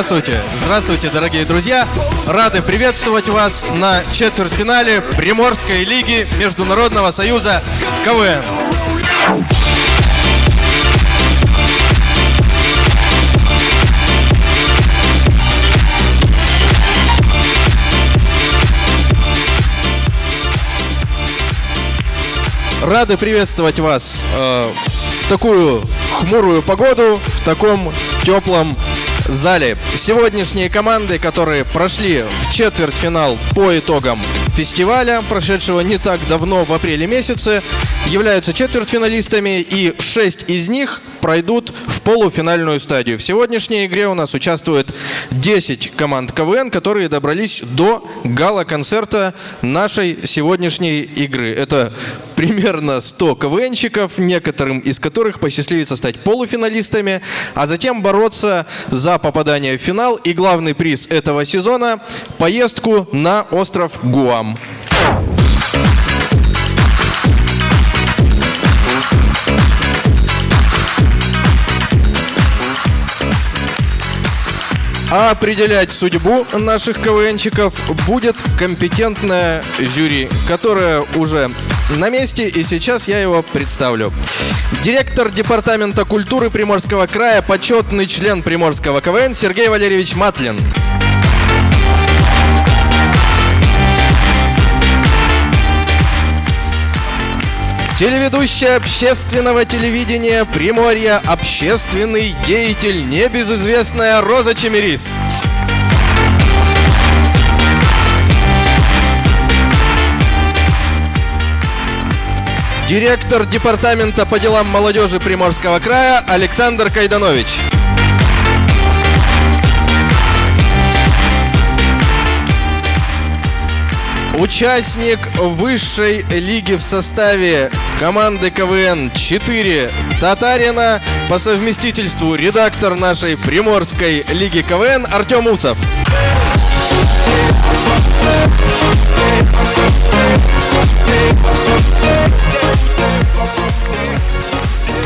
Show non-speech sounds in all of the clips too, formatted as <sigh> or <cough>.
Здравствуйте. Здравствуйте, дорогие друзья. Рады приветствовать вас на четвертьфинале Приморской лиги Международного союза КВН. Рады приветствовать вас э, в такую хмурую погоду, в таком теплом зале. Сегодняшние команды, которые прошли в четвертьфинал по итогам фестиваля, прошедшего не так давно, в апреле месяце, являются четвертьфиналистами, и шесть из них пройдут в полуфинальную стадию. В сегодняшней игре у нас участвует 10 команд КВН, которые добрались до гала-концерта нашей сегодняшней игры. Это примерно 100 КВНщиков, некоторым из которых посчастливится стать полуфиналистами, а затем бороться за попадание в финал и главный приз этого сезона – поездку на остров Гуам. А определять судьбу наших КВНчиков будет компетентное жюри, которое уже на месте, и сейчас я его представлю. Директор Департамента культуры Приморского края, почетный член Приморского КВН Сергей Валерьевич Матлин. Телеведущая общественного телевидения Приморья, общественный деятель, небезызвестная Роза Чемерис. Директор Департамента по делам молодежи Приморского края Александр Кайданович. Участник высшей лиги в составе команды КВН 4 Татарина, по совместительству редактор нашей Приморской лиги КВН Артем Усов.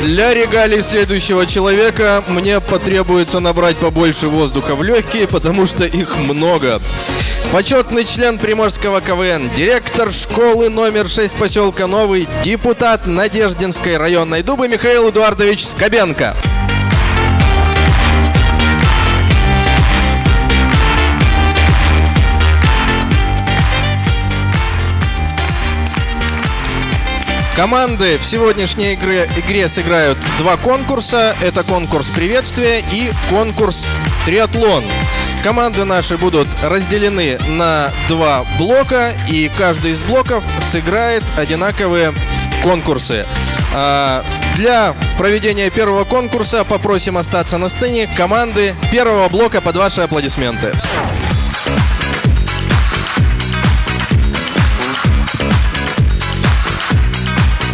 Для регалий следующего человека мне потребуется набрать побольше воздуха в легкие, потому что их много. Почетный член Приморского КВН, директор школы номер 6 поселка Новый, депутат Надеждинской районной Дубы Михаил Эдуардович Скобенко. Команды в сегодняшней игре, игре сыграют два конкурса. Это конкурс приветствия и конкурс триатлон. Команды наши будут разделены на два блока, и каждый из блоков сыграет одинаковые конкурсы. А, для проведения первого конкурса попросим остаться на сцене команды первого блока под ваши аплодисменты.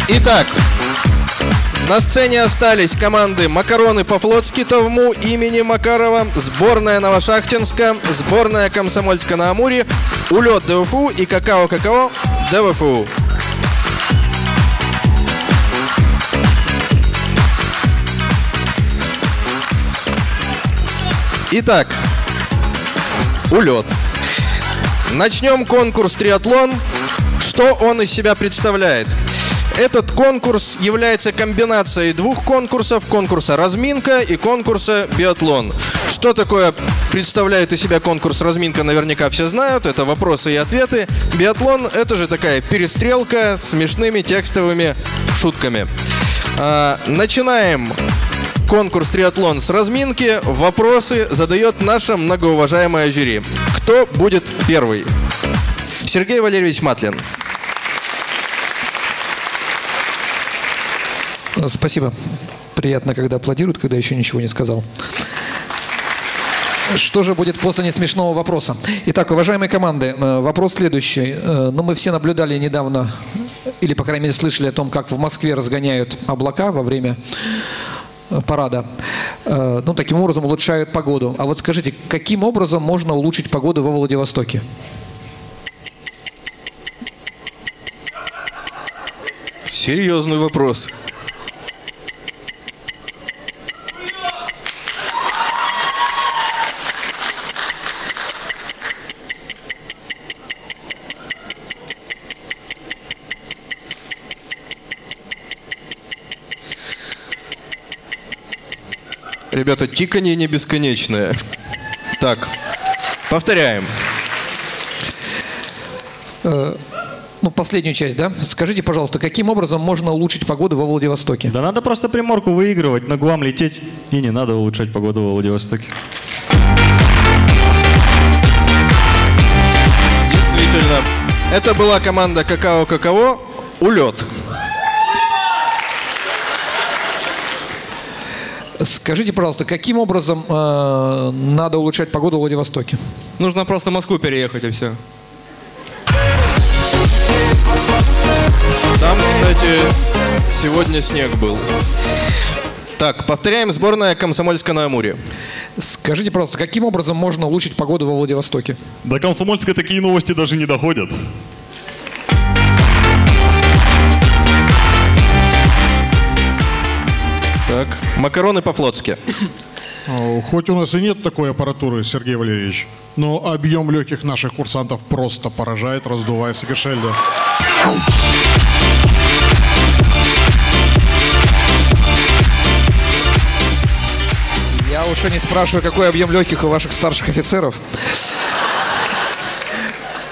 Итак, на сцене остались команды «Макароны по-флотски Товму» имени Макарова, сборная Новошахтинска, сборная Комсомольска на Амуре, Улет ДВФУ и Какао-Какао ДВФУ. Итак, улет. Начнем конкурс триатлон. Что он из себя представляет? Этот конкурс является комбинацией двух конкурсов. Конкурса «Разминка» и конкурса «Биатлон». Что такое представляет из себя конкурс «Разминка», наверняка все знают. Это вопросы и ответы. «Биатлон» — это же такая перестрелка с смешными текстовыми шутками. А, начинаем конкурс «Триатлон» с разминки. Вопросы задает наша многоуважаемая жюри. Кто будет первый? Сергей Валерьевич Матлин. Спасибо. Приятно, когда аплодируют, когда еще ничего не сказал. Что же будет после несмешного вопроса? Итак, уважаемые команды, э, вопрос следующий. Э, ну, мы все наблюдали недавно, или, по крайней мере, слышали о том, как в Москве разгоняют облака во время э, парада. Ну, таким образом улучшают погоду. А вот скажите, каким образом можно улучшить погоду во Владивостоке? Серьезный вопрос. Ребята, тиканье не бесконечное. Так, повторяем. Ну, последнюю часть, да? Скажите, пожалуйста, каким образом можно улучшить погоду во Владивостоке? Да надо просто приморку выигрывать, на Гуам лететь, и не надо улучшать погоду во Владивостоке. Действительно, это была команда Какао-Какао «Улет». Скажите, пожалуйста, каким образом э, надо улучшать погоду в Владивостоке? Нужно просто в Москву переехать и все. Там, кстати, сегодня снег был. Так, повторяем сборная Комсомольска на Амуре. Скажите, пожалуйста, каким образом можно улучшить погоду во Владивостоке? До Комсомольска такие новости даже не доходят. Так, макароны по-флотски. Хоть у нас и нет такой аппаратуры, Сергей Валерьевич, но объем легких наших курсантов просто поражает, раздувая совершенно. Я уж и не спрашиваю, какой объем легких у ваших старших офицеров.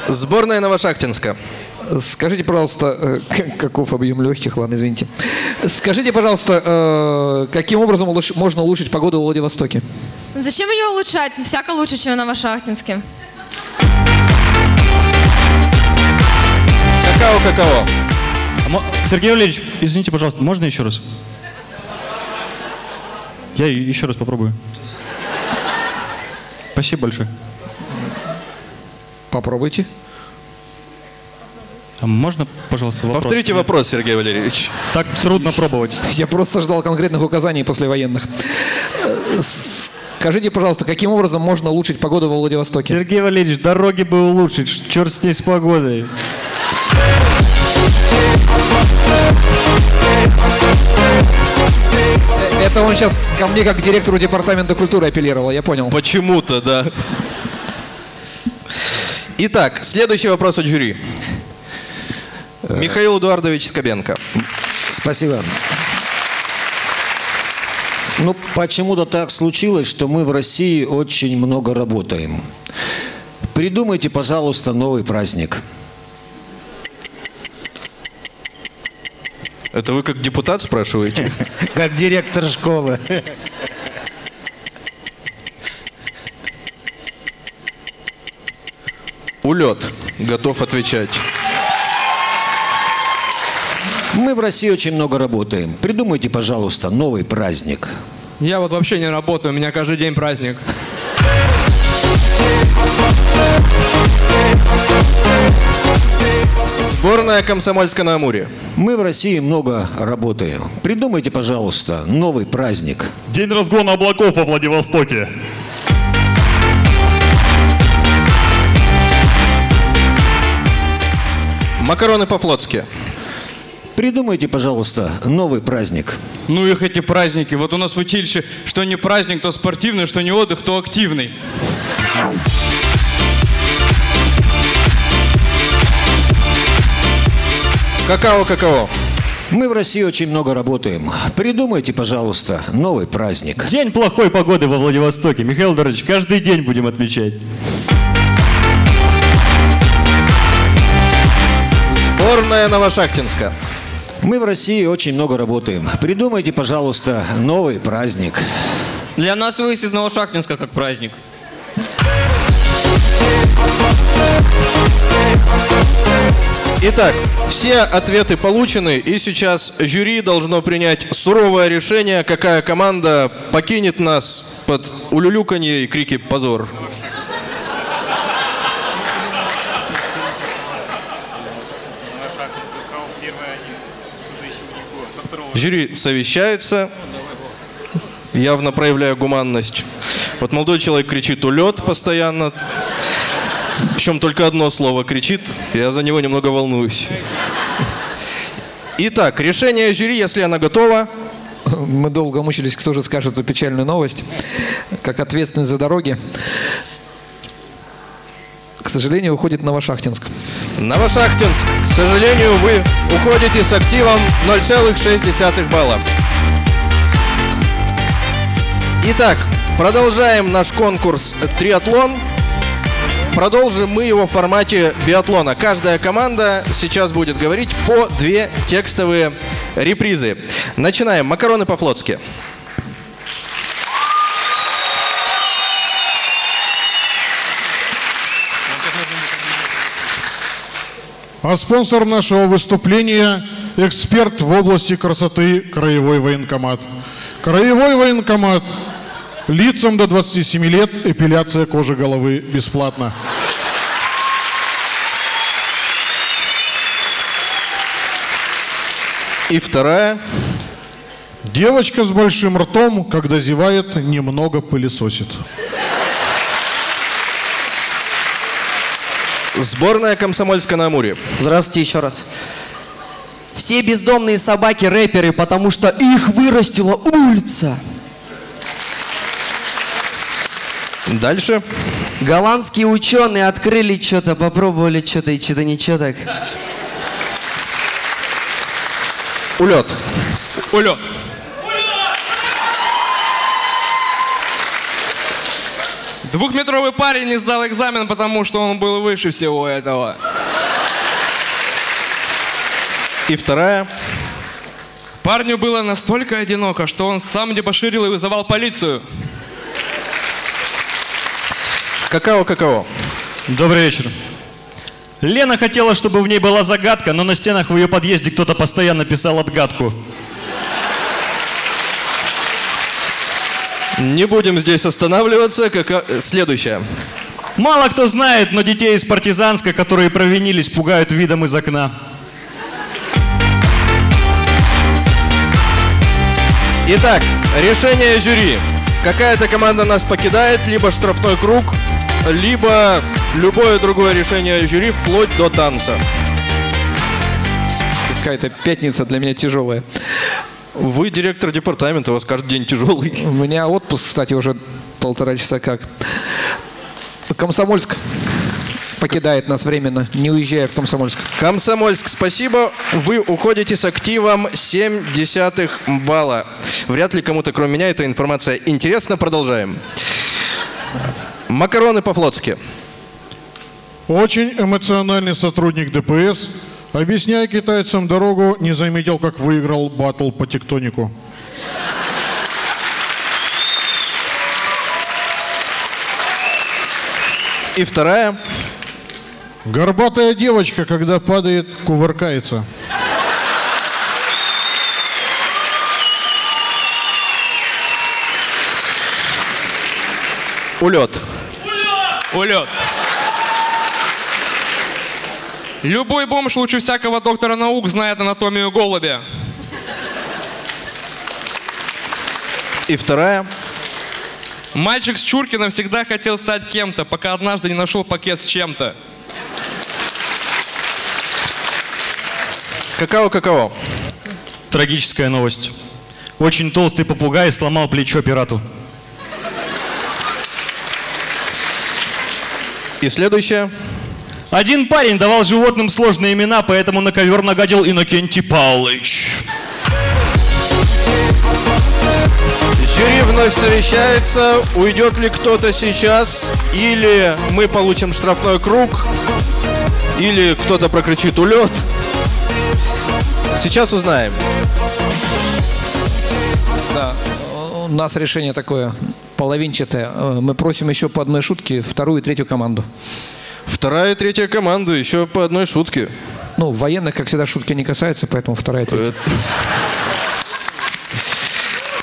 Сборная Новошахтинска. Скажите, пожалуйста, э, <laughs> каков объем легких? Ладно, извините. Скажите, пожалуйста, э, каким образом можно улучшить погоду в Владивостоке? Зачем ее улучшать? Всяко лучше, чем на Новошахтинске. Какао-Какао. А мо- Сергей Валерьевич, извините, пожалуйста, можно еще раз? Я еще раз попробую. Спасибо большое. Попробуйте. А можно, пожалуйста, вопрос? Повторите вопрос, Сергей Валерьевич. Так трудно пробовать. Я просто ждал конкретных указаний после военных. Скажите, пожалуйста, каким образом можно улучшить погоду во Владивостоке? Сергей Валерьевич, дороги бы улучшить, черт с ней с погодой. Э, Это он сейчас ко мне как к директору департамента культуры апеллировал, я понял. Почему-то, да. Итак, следующий вопрос от жюри. Михаил Эдуардович Скобенко. Спасибо. Ну, почему-то так случилось, что мы в России очень много работаем. Придумайте, пожалуйста, новый праздник. Это вы как депутат спрашиваете? <laughs> Как директор школы. Улет. Готов отвечать. Мы в России очень много работаем. Придумайте, пожалуйста, новый праздник. Я вот вообще не работаю, у меня каждый день праздник. Сборная Комсомольска на Амуре. Мы в России много работаем. Придумайте, пожалуйста, новый праздник. День разгона облаков во Владивостоке. Макароны по-флотски. Придумайте, пожалуйста, новый праздник. Ну их эти праздники. Вот у нас в училище, что не праздник, то спортивный, что не отдых, то активный. Какао-Какао. Мы в России очень много работаем. Придумайте, пожалуйста, новый праздник. День плохой погоды во Владивостоке. Михаил Дорович, каждый день будем отмечать. Сборная Новошахтинска. Мы в России очень много работаем. Придумайте, пожалуйста, новый праздник. Для нас выезд из Новошахтинска как праздник. Итак, все ответы получены, и сейчас жюри должно принять суровое решение, какая команда покинет нас под улюлюканье и крики «Позор!». Жюри совещается, явно проявляя гуманность. Вот молодой человек кричит «Улет!» постоянно, причем только одно слово кричит, я за него немного волнуюсь. Итак, решение жюри, если она готова. Мы долго мучились, кто же скажет эту печальную новость, как ответственный за дороги. К сожалению, уходит Новошахтинск. Новошахтинск, к сожалению, вы уходите с активом 0,6 балла. Итак, продолжаем наш конкурс «Триатлон». Продолжим мы его в формате биатлона. Каждая команда сейчас будет говорить по две текстовые репризы. Начинаем. Макароны по-флотски. А спонсор нашего выступления – эксперт в области красоты Краевой военкомат. Краевой военкомат. Лицам до 27 лет эпиляция кожи головы бесплатно. И вторая. Девочка с большим ртом, когда зевает, немного пылесосит. Сборная Комсомольска на Амуре. Здравствуйте еще раз. Все бездомные собаки рэперы, потому что их вырастила улица. Дальше. Голландские ученые открыли что-то, попробовали что-то и что-то ничего так. Улет. Улет. Двухметровый парень не сдал экзамен, потому что он был выше всего этого. И вторая. Парню было настолько одиноко, что он сам дебоширил и вызывал полицию. Какао-какао. Добрый вечер. Лена хотела, чтобы в ней была загадка, но на стенах в ее подъезде кто-то постоянно писал отгадку. Не будем здесь останавливаться. Кака... Следующая. Мало кто знает, но детей из партизанска, которые провинились, пугают видом из окна. Итак, решение жюри. Какая-то команда нас покидает, либо штрафной круг, либо любое другое решение жюри вплоть до танца. Какая-то пятница для меня тяжелая. Вы директор департамента, у вас каждый день тяжелый. У меня отпуск, кстати, уже полтора часа как. Комсомольск покидает нас временно, не уезжая в Комсомольск. Комсомольск, спасибо. Вы уходите с активом 7 десятых балла. Вряд ли кому-то, кроме меня, эта информация интересна. Продолжаем. Макароны по-флотски. Очень эмоциональный сотрудник ДПС, объясняя китайцам дорогу, не заметил, как выиграл батл по тектонику. И вторая. Горбатая девочка, когда падает, кувыркается. Улет. Улет. Любой бомж лучше всякого доктора наук знает анатомию голубя. И вторая. Мальчик с Чуркиным всегда хотел стать кем-то, пока однажды не нашел пакет с чем-то. Какао-какао. Трагическая новость. Очень толстый попугай сломал плечо пирату. И следующее. Один парень давал животным сложные имена, поэтому на ковер нагадил Иннокентий Павлович. Жюри вновь совещается. Уйдет ли кто-то сейчас? Или мы получим штрафной круг? Или кто-то прокричит улет? Сейчас узнаем. Да, у нас решение такое половинчатое. Э, Мы просим еще по одной шутке вторую и третью команду. Вторая и третья команда еще по одной шутке. Ну, военных, как всегда, шутки не касаются, поэтому вторая и третья.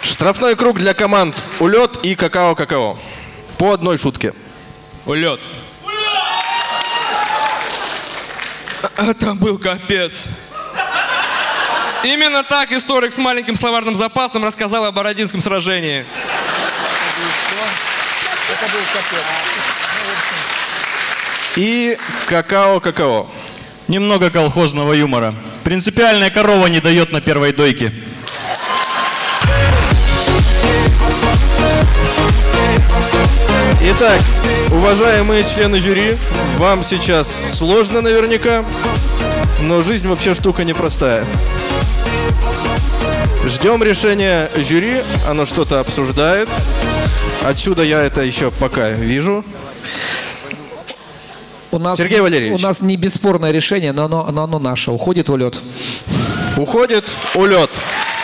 Штрафной круг для команд улет и какао-какао. По одной шутке. Улет. Это был капец. Именно так историк с маленьким словарным запасом рассказал о Бородинском сражении. И какао-какао. Немного колхозного юмора. Принципиальная корова не дает на первой дойке. Итак, уважаемые члены жюри, вам сейчас сложно наверняка, но жизнь вообще штука непростая. Ждем решения жюри. Оно что-то обсуждает. Отсюда я это еще пока вижу. У нас, Сергей Валерьевич. У нас не бесспорное решение, но оно, но оно наше. Уходит в лед. Уходит улет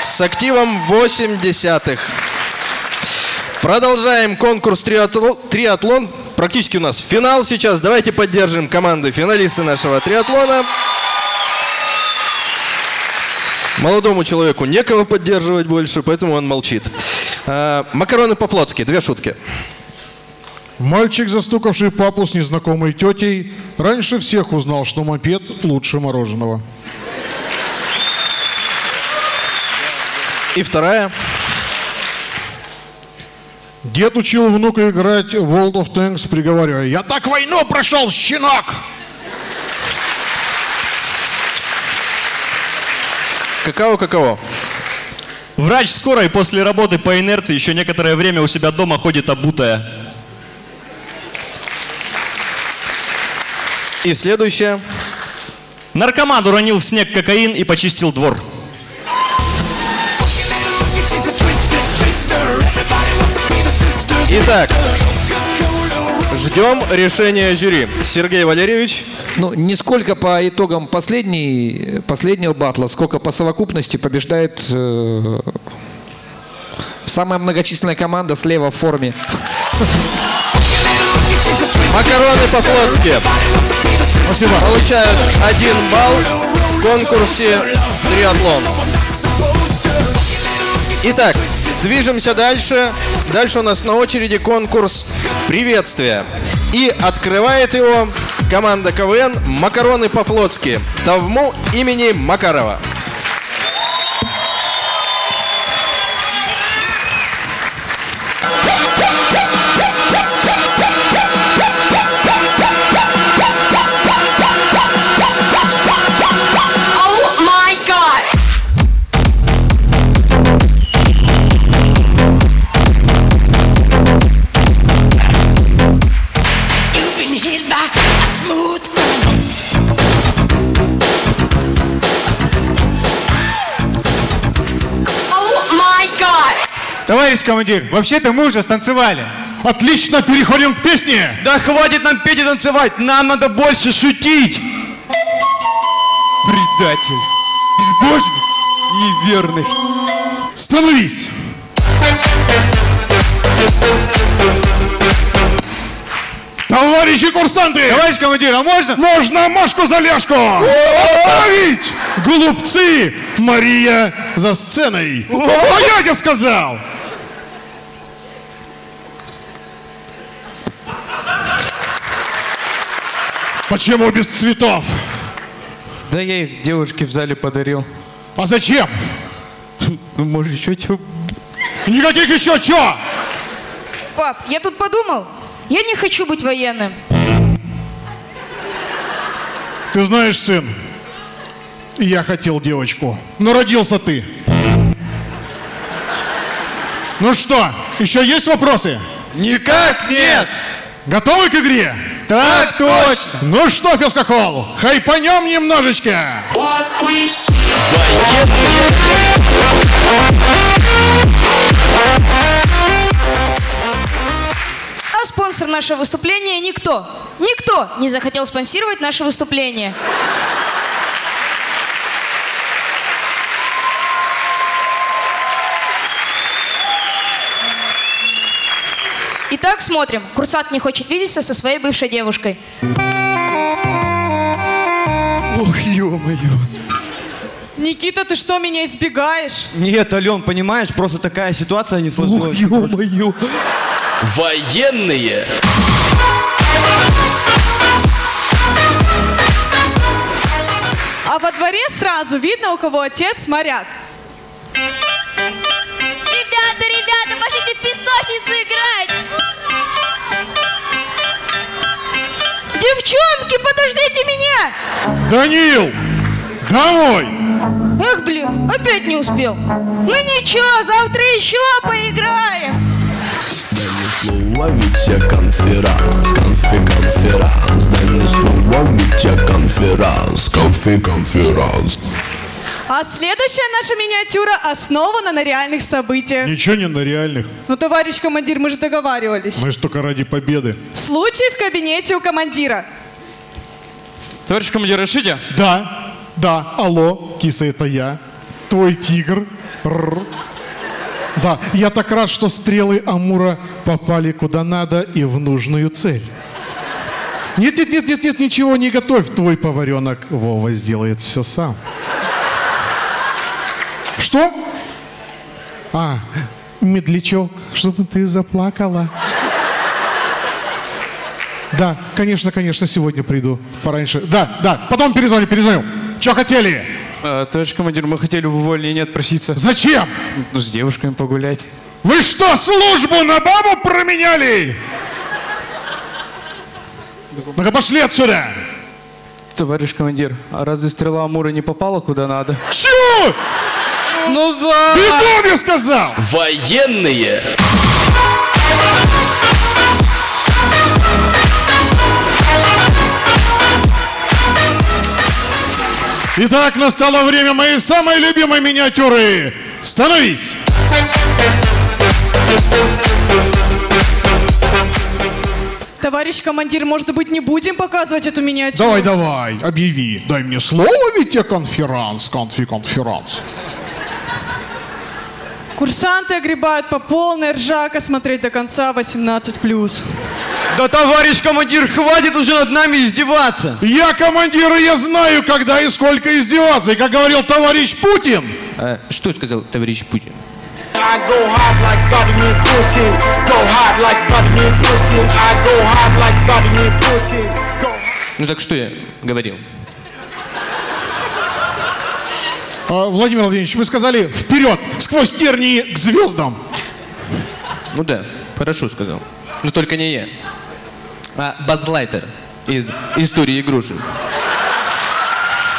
с активом 8 десятых. Продолжаем конкурс триатлон, триатлон. Практически у нас финал сейчас. Давайте поддержим команды финалисты нашего триатлона. Молодому человеку некого поддерживать больше, поэтому он молчит. А, макароны по-флотски. Две шутки. Мальчик, застукавший папу с незнакомой тетей, раньше всех узнал, что мопед лучше мороженого. И вторая. Дед учил внука играть в World of Tanks, приговаривая, «Я так войну прошел, щенок!» Какао-какао. Врач скорой после работы по инерции еще некоторое время у себя дома ходит обутая. И следующее. Наркоман уронил в снег кокаин и почистил двор. Итак, ждем решения жюри. Сергей Валерьевич. Ну, не сколько по итогам последней, последнего батла, сколько по совокупности побеждает э, самая многочисленная команда слева в форме. Макароны по-флотски. Спасибо. Получают один балл в конкурсе триатлон. Итак, движемся дальше. Дальше у нас на очереди конкурс приветствия. И открывает его команда КВН «Макароны по-флотски» Тавму имени Макарова. Товарищ командир, вообще-то мы уже станцевали. Отлично, переходим к песне. Да хватит нам петь и танцевать, нам надо больше шутить. Предатель. Безбожник. Неверный. Становись. Товарищи курсанты! Товарищ командир, а можно? Можно Машку за ляжку! Оставить! Глупцы! Мария за сценой! А я тебе сказал! Почему без цветов? Да я их девушке в зале подарил. А зачем? Ну, может, еще чего? Никаких еще чё? Пап, я тут подумал, я не хочу быть военным. Ты знаешь, сын, я хотел девочку, но родился ты. Ну что, еще есть вопросы? Никак нет! Готовы к игре? Так точно! Ну что, пескохол, хайпанем немножечко. А спонсор нашего выступления никто. Никто не захотел спонсировать наше выступление. Итак, смотрим. Курсант не хочет видеться со своей бывшей девушкой. Ох, ё-моё. Никита, ты что, меня избегаешь? Нет, Ален, понимаешь, просто такая ситуация не сложилась. ё-моё. Военные. А во дворе сразу видно, у кого отец моряк. Ребята, ребята, пошлите в песочницу играть! Девчонки, подождите меня! Данил, домой! Эх, блин, опять не успел. Ну ничего, завтра еще поиграем. Слово Витя конферанс, конфи конферанс. Дай мне слово Витя конферанс, конфи конферанс. А следующая наша миниатюра основана на реальных событиях. Ничего не на реальных. Ну, товарищ командир, мы же договаривались. Мы ж только ради победы. Случай в кабинете у командира. Товарищ командир, решите? Да, да, алло, киса, это я. Твой тигр. Рр. Да, я так рад, что стрелы Амура попали куда надо и в нужную цель. Нет, нет, нет, нет, нет, ничего не готовь. Твой поваренок Вова сделает все сам. Что? А, медлячок, чтобы ты заплакала. Да, конечно, конечно, сегодня приду пораньше. Да, да, потом перезвоню, перезвоню. Что хотели? А, товарищ командир, мы хотели в увольнение отпроситься. Зачем? Ну, с девушками погулять. Вы что, службу на бабу променяли? Ну-ка пошли отсюда! Товарищ командир, а разве стрела Амура не попала куда надо? Чё? Ну за... Бегом, я сказал! Военные. Итак, настало время моей самой любимой миниатюры. Становись! Товарищ командир, может быть, не будем показывать эту миниатюру? Давай, давай, объяви. Дай мне слово, ведь я конферанс, конфи, конферанс. Курсанты огребают по полной ржака смотреть до конца 18+. Да, товарищ командир, хватит уже над нами издеваться. Я командир, и я знаю, когда и сколько издеваться. И как говорил товарищ Путин, А, что сказал товарищ Путин? I go hard like Vladimir Putin. Go hard like Vladimir Putin. I go hard like Vladimir Putin. Go Ну так что я говорил? А, Владимир Владимирович, вы сказали вперед, сквозь тернии к звездам. Ну да, хорошо сказал. Но только не я. А Базлайтер из истории игрушек.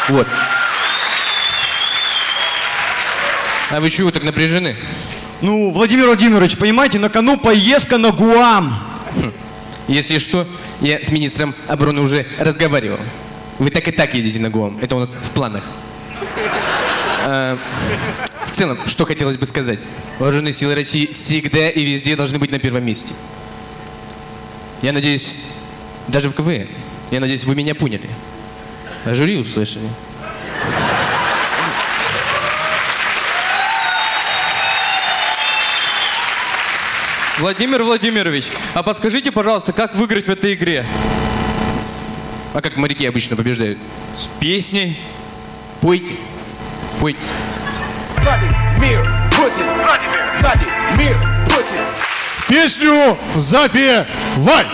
Вот. А вы чего так напряжены? Ну, Владимир Владимирович, понимаете, на кону поездка на Гуам. Если что, я с министром обороны уже разговаривал. Вы так и так едете на Гуам. Это у нас в планах. А, в целом, что хотелось бы сказать. Вооруженные силы России всегда и везде должны быть на первом месте. Я надеюсь, даже в КВН. Я надеюсь, вы меня поняли. А жюри услышали. Владимир Владимирович, а подскажите, пожалуйста, как выиграть в этой игре? А как моряки обычно побеждают? С песней. Пойте. Пойте. Vladimir Putin. Vladimir Putin. Песню запевай!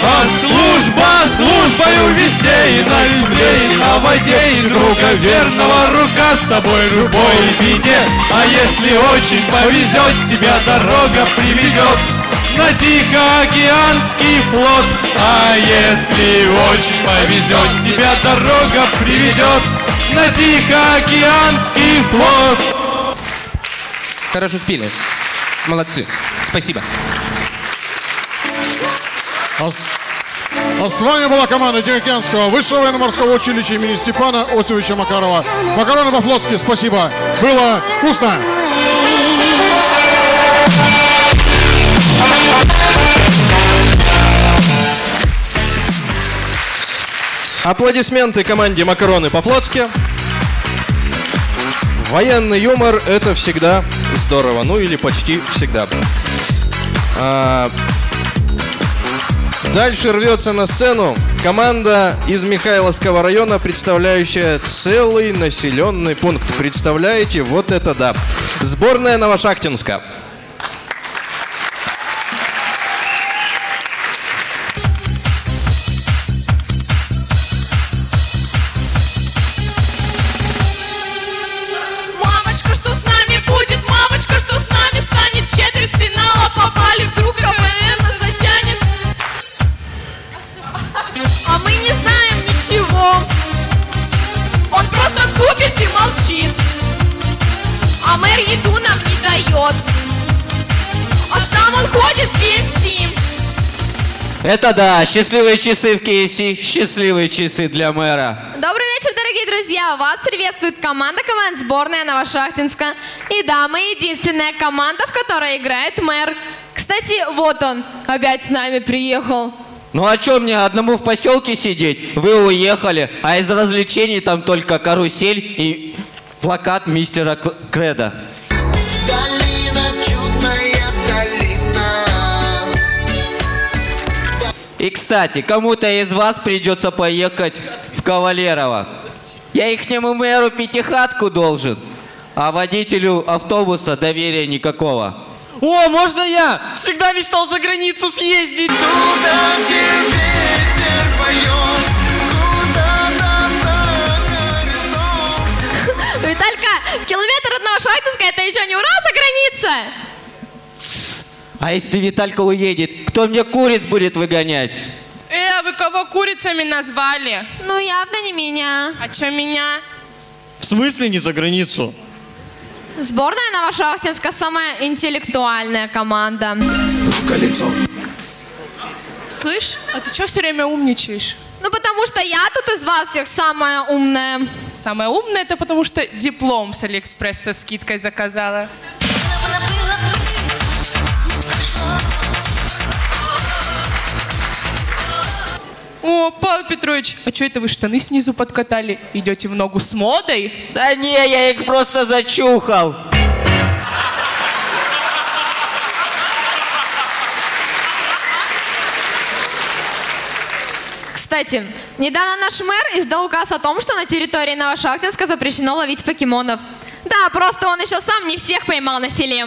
А служба службою везде и на земле, и на воде, и друга верного рука с тобой в любой беде. А если очень повезет, тебя дорога приведет на Тихоокеанский флот. А если очень повезет, тебя дорога приведет на Тихоокеанский флот. Хорошо спели. Молодцы. Спасибо. А с, а с вами была команда Тихоокеанского высшего военно-морского училища имени Степана Осиповича Макарова. Макароны по-флотски, спасибо. Было вкусно. Аплодисменты команде Макароны по-флотски. Военный юмор – это всегда здорово. Ну или почти всегда. А, Дальше рвется на сцену команда из Михайловского района, представляющая целый населенный пункт. Представляете? Вот это да. Сборная Новошахтинска. А сам он ходит весь день. Это да, счастливые часы в KFC, счастливые часы для мэра. Добрый вечер, дорогие друзья! вас приветствует команда команд сборная Новошахтинска. И да, мы единственная команда, в которой играет мэр. Кстати, вот он, опять с нами приехал. Ну а что мне одному в поселке сидеть? Вы уехали, а из развлечений там только карусель и плакат мистера Креда. И, кстати, кому-то из вас придется поехать в Кавалерово. Я ихнему мэру пятихатку должен, а водителю автобуса доверия никакого. О, можно я? Всегда мечтал за границу съездить. Туда, где ветер поет, куда горизонт. Виталька, километр от Новошахтинска это еще не ура за граница. А если Виталька уедет, кто мне куриц будет выгонять? Э, а вы кого курицами назвали? Ну, явно не меня. А чё меня? В смысле не за границу? Сборная Новошахтинска самая интеллектуальная команда. Слышь, а ты чё все время умничаешь? Ну, потому что я тут из вас всех самая умная. Самое умное это потому что диплом с Алиэкспресс со скидкой заказала. О, Павел Петрович, а что это вы штаны снизу подкатали? Идете в ногу с модой? Да не, я их просто зачухал. Кстати, недавно наш мэр издал указ о том, что на территории Новошахтинска запрещено ловить покемонов. Да, просто он еще сам не всех поймал на селе.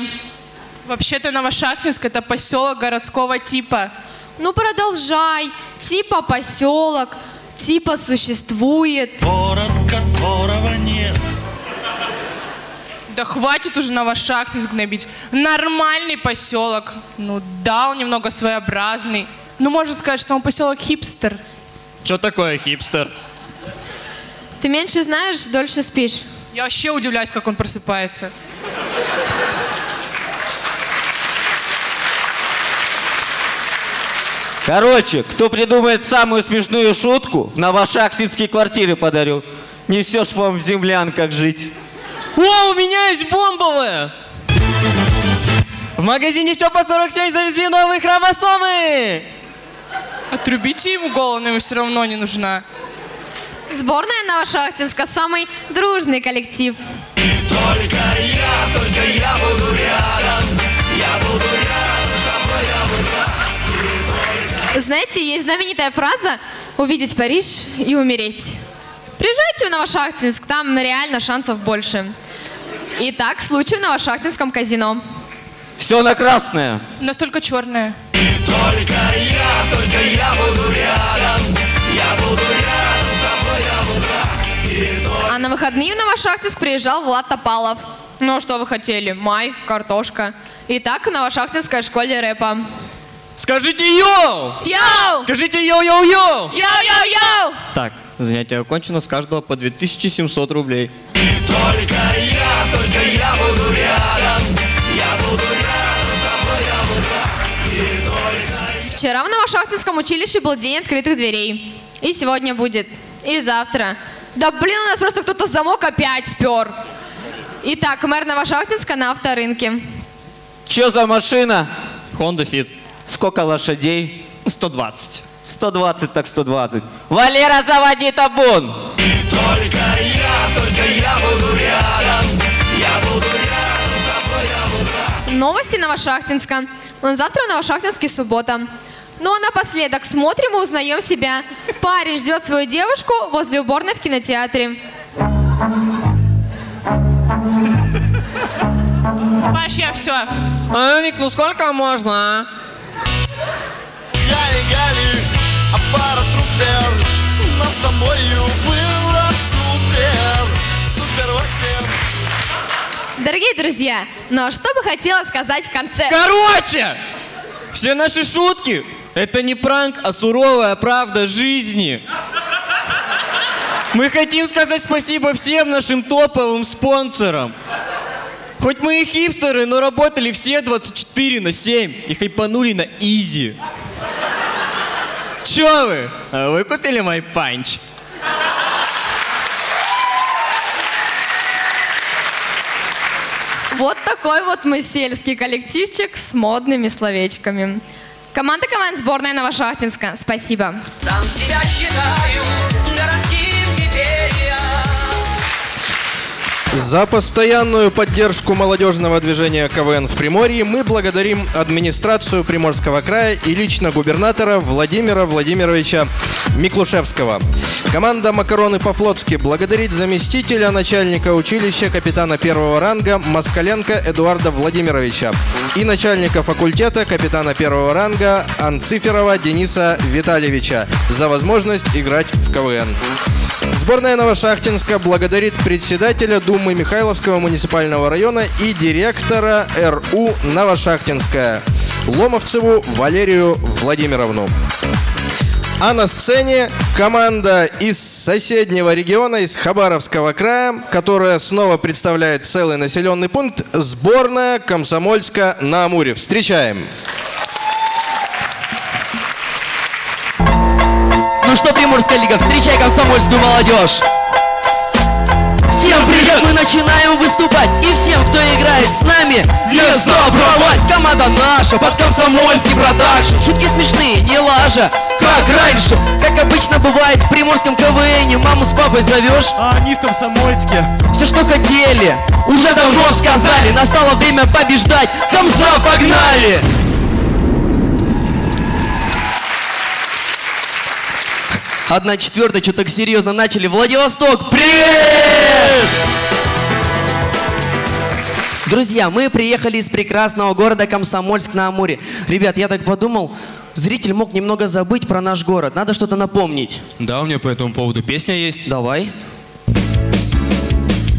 Вообще-то Новошахтинск это поселок городского типа. Ну продолжай. Типа поселок, типа существует. Город, которого нет. Да хватит уже Новошахтинск гнобить. Нормальный поселок. Ну да, он немного своеобразный. Ну можно сказать, что он поселок хипстер. Что такое хипстер? Ты меньше знаешь, дольше спишь. Я вообще удивляюсь, как он просыпается. Короче, кто придумает самую смешную шутку, в новошахтинские квартиры подарю. Не все ж вам в землянках жить. О, у меня есть бомбовая! В магазине все по 47 завезли новые хромосомы! Отрубите ему голову, но ему все равно не нужна. Сборная Новошахтинска самый дружный коллектив. Только я, только я буду рядом. Я буду рядом с тобой, я буду рядом. Знаете, есть знаменитая фраза «увидеть Париж и умереть». Приезжайте в Новошахтинск, там реально шансов больше. Итак, случай в Новошахтинском казино. Все на красное. Настолько черная. Только я, только я буду рядом. Я буду рядом с тобой, я буду. А на выходные в Новошахтинск приезжал Влад Топалов. Ну, что вы хотели? Май, картошка. Итак, в Новошахтинской школе рэпа. Скажите йоу! Йоу! Скажите йоу-йоу-йоу! Йоу-йоу-йоу! Так, занятие окончено, с каждого по 2700 рублей. Только я, только я буду рядом. Я буду рядом с тобой, я буду рядом. И только Вчера в Новошахтинском училище был день открытых дверей. И сегодня будет. И завтра. Да блин, у нас просто кто-то замок опять спер. Итак, мэр Новошахтинска на авторынке. Че за машина? Honda Fit. Сколько лошадей? 120. 120 так 120. Валера, заводи табун! Только я, только я буду рядом. Я буду рядом с тобой, я буду рядом. Новости Новошахтинска. Завтра в Новошахтинске суббота. Ну а напоследок смотрим и узнаем себя. Парень ждет свою девушку возле уборной в кинотеатре. Паш, я все. А, Вик, ну сколько можно, а? Гали, Гали, аппарат рупер. Нам с тобою было супер. Супер. Дорогие друзья, ну а что бы хотела сказать в конце? Короче, все наши шутки — это не пранк, а суровая правда жизни. Мы хотим сказать спасибо всем нашим топовым спонсорам. Хоть мы и хипстеры, но работали все 24 на 7 и хайпанули на изи. Че вы? А вы купили мой панч? Вот такой вот мы сельский коллективчик с модными словечками. Команда команд сборная Новошахтинска. Спасибо. Сам себя считаю За постоянную поддержку молодежного движения КВН в Приморье мы благодарим администрацию Приморского края и лично губернатора Владимира Владимировича Миклушевского. Команда «Макароны по-флотски» благодарит заместителя начальника училища капитана первого ранга Москаленко Эдуарда Владимировича и начальника факультета капитана первого ранга Анциферова Дениса Витальевича за возможность играть в КВН. Сборная Новошахтинска благодарит председателя Думы Михайловского муниципального района и директора РУ Новошахтинская Ломовцеву Валерию Владимировну. А на сцене команда из соседнего региона, из Хабаровского края, которая снова представляет целый населенный пункт, сборная Комсомольска на Амуре. Встречаем! Ну Приморская лига, встречай комсомольскую молодежь! Всем привет! Мы начинаем выступать. И всем, кто играет с нами Не забывать! Команда наша под комсомольский продакшн Шутки смешные, не лажа Как раньше. Как обычно бывает в приморском КВНе Маму с папой зовешь? А они в комсомольске. Все, что хотели Уже давно сказали. Настало время побеждать. Комса, погнали! Одна четвертая, что так серьезно начали. Владивосток, привет! Друзья, мы приехали из прекрасного города Комсомольск на Амуре. Ребят, я так подумал, зритель мог немного забыть про наш город. Надо что-то напомнить. Да, у меня по этому поводу песня есть. Давай.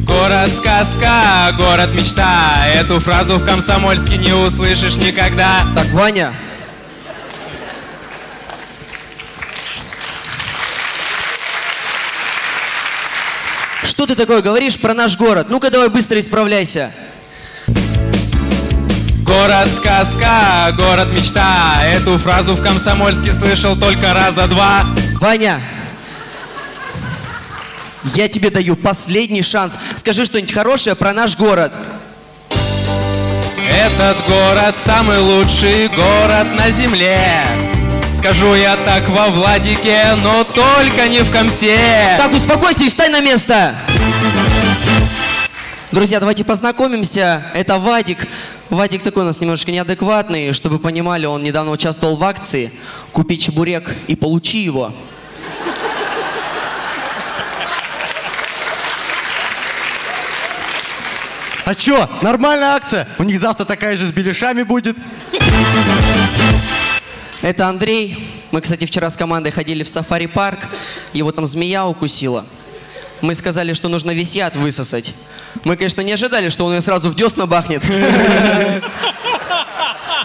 Город сказка, город мечта. Эту фразу в Комсомольске не услышишь никогда. Так, Ваня. Что ты такое говоришь про наш город? Ну-ка давай быстро исправляйся. Город сказка, город мечта. Эту фразу в Комсомольске слышал только раза два. Ваня, я тебе даю последний шанс. Скажи что-нибудь хорошее про наш город. Этот город самый лучший город на земле. Скажу я так во Владике, но только не в Комсе. Так, успокойся и встань на место. Друзья, давайте познакомимся. Это Вадик. Вадик такой у нас немножко неадекватный. Чтобы понимали, он недавно участвовал в акции «Купи чебурек и получи его». А чё, нормальная акция? У них завтра такая же с беляшами будет. Это Андрей. Мы, кстати, вчера с командой ходили в сафари-парк. Его там змея укусила. Мы сказали, что нужно весь яд высосать. Мы, конечно, не ожидали, что он ее сразу в десна бахнет. <laughs>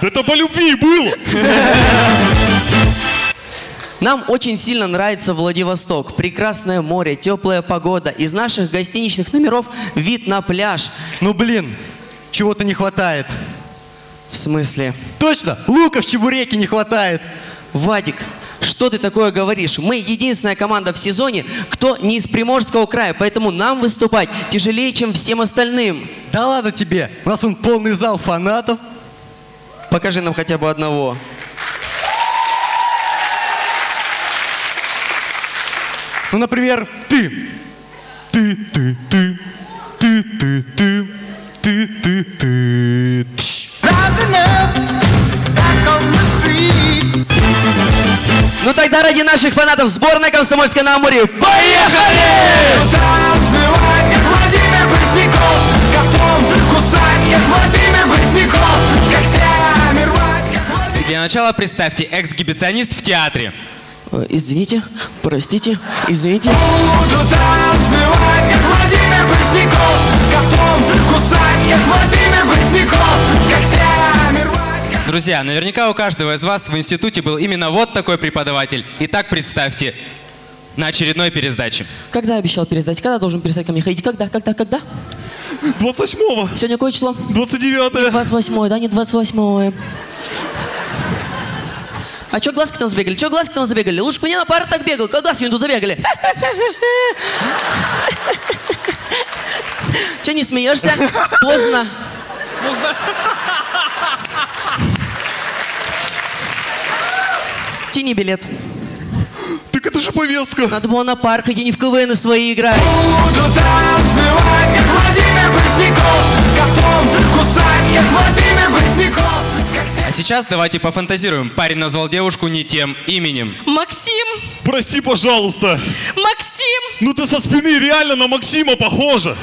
Это по любви было. Нам очень сильно нравится Владивосток. Прекрасное море, теплая погода. Из наших гостиничных номеров вид на пляж. Ну блин, чего-то не хватает. В смысле? Точно, лука в чебуреке не хватает. Вадик, что ты такое говоришь? Мы единственная команда в сезоне, кто не из Приморского края, поэтому нам выступать тяжелее, чем всем остальным. Да ладно тебе, у нас он полный зал фанатов. Покажи нам хотя бы одного. Ну, например, ты. Ты, ты, ты. Ты, ты, ты. Ты, ты, ты. Тш. Ну тогда ради наших фанатов сборная Комсомольска на Амуре. Поехали! Танцевать, как Владимир Пресняков Котом кусать, как Владимир Пресняков Когтями рвать, как Для начала представьте эксгибиционист в театре. Э, Извините, простите, извините. Буду танцевать, как Владимир Пресняков Котом кусать, как Владимир Пресняков Когтями Друзья, наверняка у каждого из вас в институте был именно вот такой преподаватель. Итак, представьте, на очередной пересдаче. Когда обещал пересдать? Когда должен перестать ко мне ходить? Когда? Когда? Когда? 28-го. Сегодня какое число? 29-е. 28 да, не 28 А чё глазки там забегали? Чё глазки там забегали? Лучше бы мне на пару так бегал, как глазки тут забегали. Чё не смеешься? Поздно. Тяни билет. Так это же повестка. Надо было на парк, хотя не в КВН свои играть. Буду танцевать, как Владимир Пресняков Котом кусать, как Владимир Пресняков А сейчас давайте пофантазируем. Парень назвал девушку не тем именем. Максим! Прости, пожалуйста. Максим! Ну ты со спины реально на Максима похожа.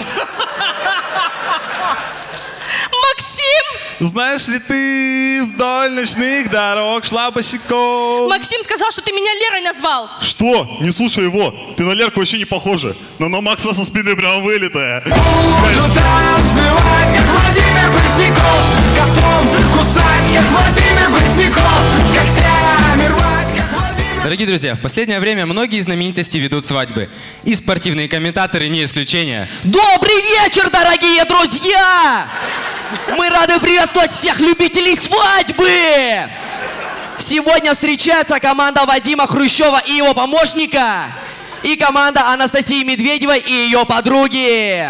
Максим! Знаешь ли ты, вдоль ночных дорог шла босиком. Максим сказал, что ты меня Лерой назвал. Что? Не слушай его. Ты на Лерку вообще не похожа. Но на Макса со спины прям вылитая. Буду танцевать, как Владимир Пресняков Котом кусать, как Владимир Пресняков Когтями рвать, как Владимир Дорогие друзья, в последнее время многие знаменитости ведут свадьбы. И спортивные комментаторы не исключение. Добрый вечер, дорогие друзья! Рады приветствовать всех любителей свадьбы! Сегодня встречается команда Вадима Хрущева и его помощника и команда Анастасии Медведевой и ее подруги.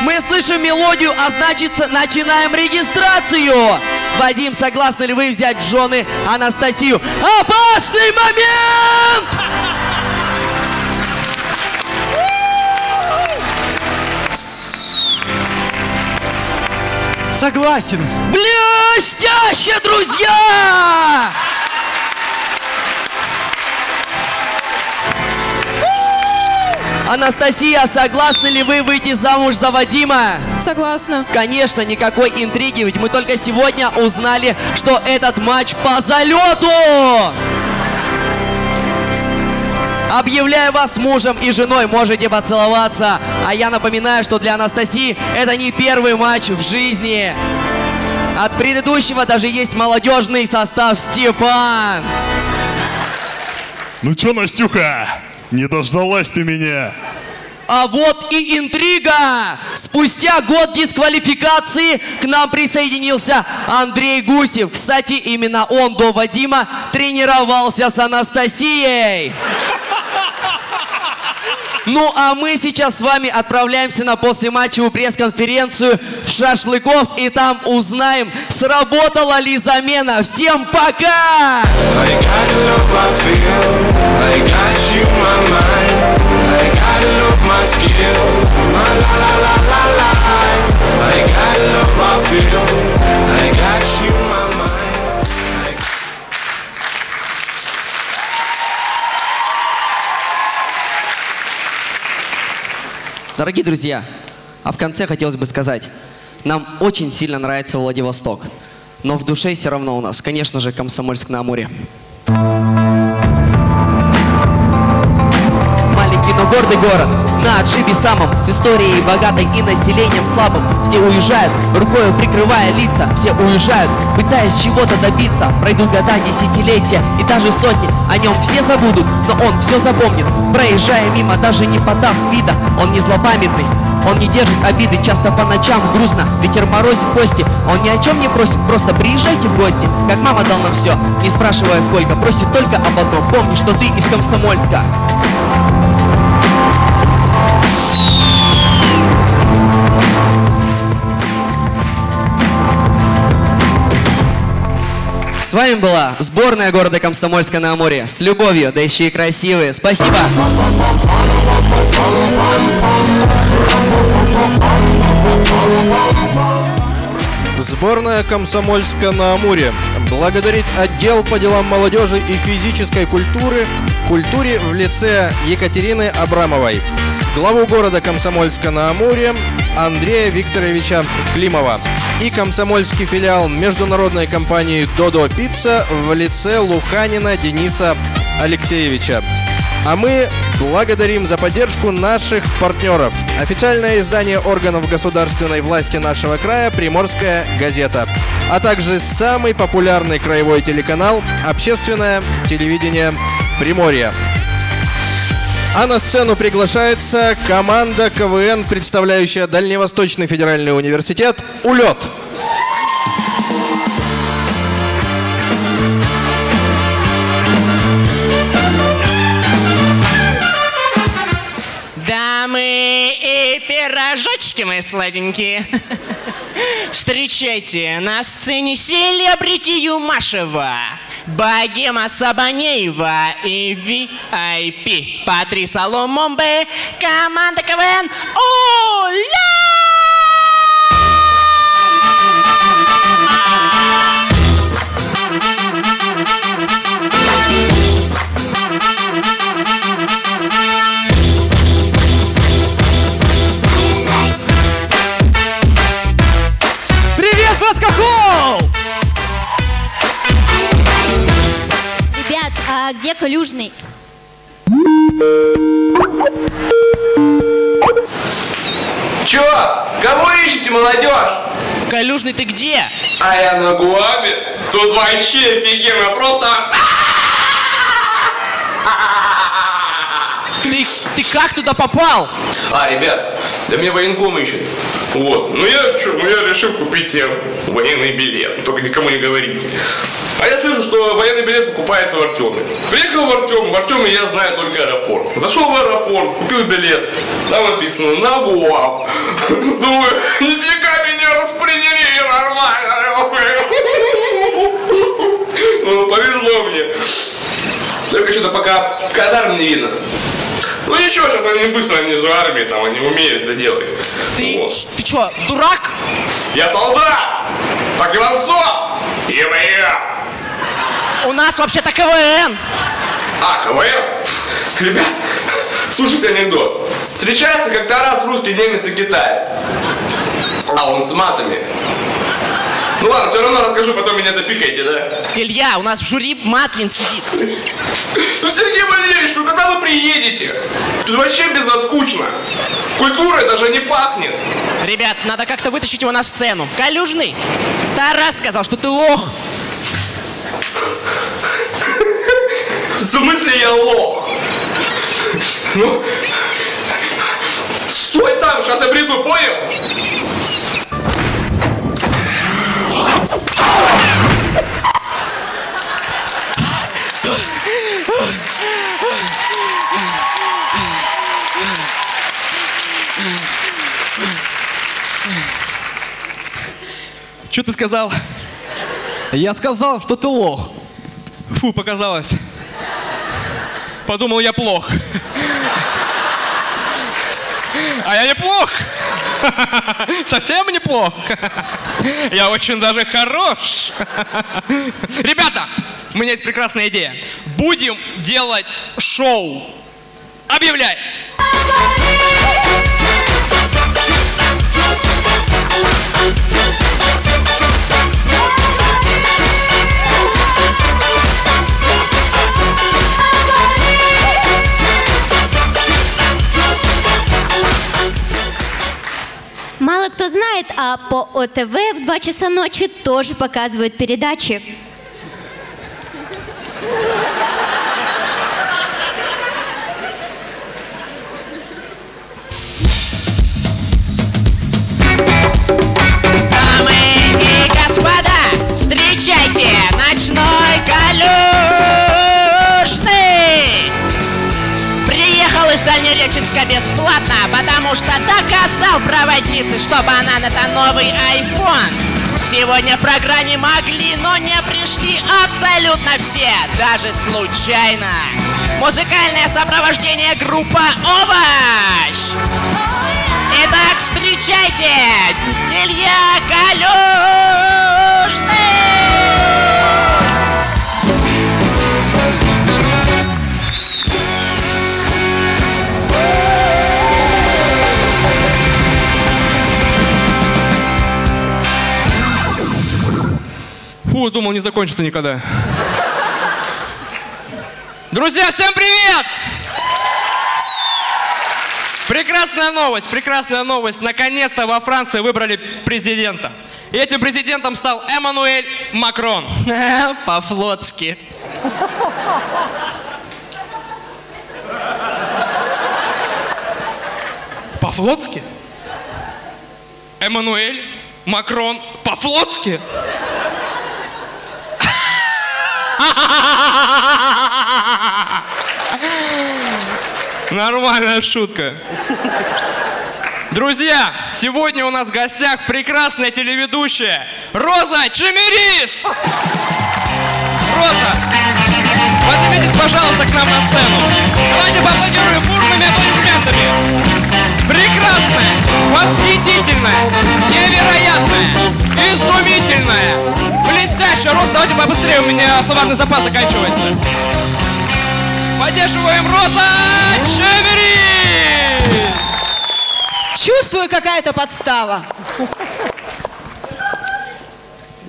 Мы слышим мелодию, а значит начинаем регистрацию. Вадим, согласны ли вы взять в жены Анастасию? Опасный момент! Согласен. Блестяще, друзья! Анастасия, согласны ли вы выйти замуж за Вадима? Согласна. Конечно, никакой интриги, ведь мы только сегодня узнали, что этот матч по залету! Объявляю вас мужем и женой, можете поцеловаться. А я напоминаю, что для Анастасии это не первый матч в жизни. От предыдущего даже есть молодежный состав Степан. Ну чё, Настюха, не дождалась ты меня. А вот и интрига! Спустя год дисквалификации к нам присоединился Андрей Гусев. Кстати, именно он до Вадима тренировался с Анастасией. Ну а мы сейчас с вами отправляемся на послематчевую пресс-конференцию в Шашлыков и там узнаем, сработала ли замена. Всем пока! I Дорогие друзья, а в конце хотелось бы сказать, нам очень сильно нравится Владивосток, но в душе все равно у нас, конечно же, Комсомольск на Амуре. Маленький, но гордый город, на отшибе самом, с историей богатой и населением слабым. Все уезжают, рукой прикрывая лица, все уезжают, пытаясь чего-то добиться. Пройдут года, десятилетия и даже сотни, о нем все забудут, но он все запомнит. Проезжая мимо, даже не подав вида, он не злопамятный. Он не держит обиды, часто по ночам грустно Ветер морозит кости, он ни о чем не просит Просто приезжайте в гости, как мама дал нам все Не спрашивая сколько, просит только об одном Помни, что ты из Комсомольска С вами была сборная города Комсомольска на Амуре. С любовью, да еще и красивые. Спасибо! Сборная Комсомольска на Амуре благодарит отдел по делам молодежи и физической культуры культуре в лице Екатерины Абрамовой, главу города Комсомольска на Амуре Андрея Викторовича Климова и комсомольский филиал международной компании «Додо Пицца» в лице Луханина Дениса Алексеевича. А мы благодарим за поддержку наших партнеров. Официальное издание органов государственной власти нашего края «Приморская газета», а также самый популярный краевой телеканал «Общественное телевидение Приморья». А на сцену приглашается команда КВН, представляющая Дальневосточный федеральный университет «Улет». Дамы и пирожочки мои сладенькие. Встречайте, на сцене селебрити Юмашева, Богема Сабанеева и VIP. Патриса Лумумбе, команда КВН Уля! Привет, Баскохол! А где Калюжный? Чё? Кого ищете, молодежь? Калюжный, ты где? А я на Гуаме. Тут вообще офигенно, просто... Ты, ты как туда попал? А, ребят, да мне военком ищет. Вот. Ну я что, ну я решил купить себе военный билет. Только никому не говорите. А я слышу, что военный билет покупается в Артеме. Приехал в Артем, в Артеме я знаю только аэропорт. Zашел в аэропорт, купил билет. Там написано на Гуам. Думаю, нифига меня распределили нормально. Ну, повезло мне. Только что-то пока казарм не видно. Ну ничего, сейчас они быстро, они же армия, там, они умеют это делать. Ты, ты чё, дурак? Я солдат! Так Иванцов! Е-мое! У нас вообще-то КВН! А, КВН? Ребят, слушайте анекдот. Встречается как-то раз русский немец и китаец. А он с матами. Ну ладно, все равно расскажу, потом меня запикайте, да? Илья, у нас в жюри Матлин сидит. Ну, Сергей Валерьевич, ну когда вы приедете? Тут вообще без нас скучно. Культурой даже не пахнет. Ребят, надо как-то вытащить его на сцену. Калюжный, Тарас сказал, что ты лох. В смысле я лох? Ну, стой там, сейчас я приду, понял? Что ты сказал? Я сказал, что ты лох. Фу, показалось. Подумал, я плох. А я неплох. Совсем неплох. Я очень даже хорош. Ребята, у меня есть прекрасная идея. Будем делать шоу. Объявляй. Мало кто знает, а по ОТВ в 2 часа ночи тоже показывают передачи. Дамы и господа, встречайте ночной колюшный! Приехал из Дальнереченска бесплатно, потому что доказал проводнице, чтобы она на новый iPhone. Сегодня в программе могли, но не пришли абсолютно все, даже случайно. Музыкальное сопровождение группа «Овощ». Итак, встречайте, Илья Калюжный! Фу, думал, не закончится никогда. Друзья, всем привет! Прекрасная новость, прекрасная новость. Наконец-то во Франции выбрали президента. И этим президентом стал Эммануэль Макрон. <laughs> По-флотски. По-флотски? Эммануэль Макрон по-флотски? <laughs> Нормальная шутка. Друзья, сегодня у нас в гостях прекрасная телеведущая Роза Чемерис! Роза, поднимитесь, пожалуйста, к нам на сцену. Давайте поаплодируем бурными аплодисментами. Прекрасная, восхитительная, невероятная, изумительная, блестящая. Роза, давайте побыстрее, у меня словарный запас заканчивается. Поддерживаем Роза Чемерис! Чувствую, какая-то подстава.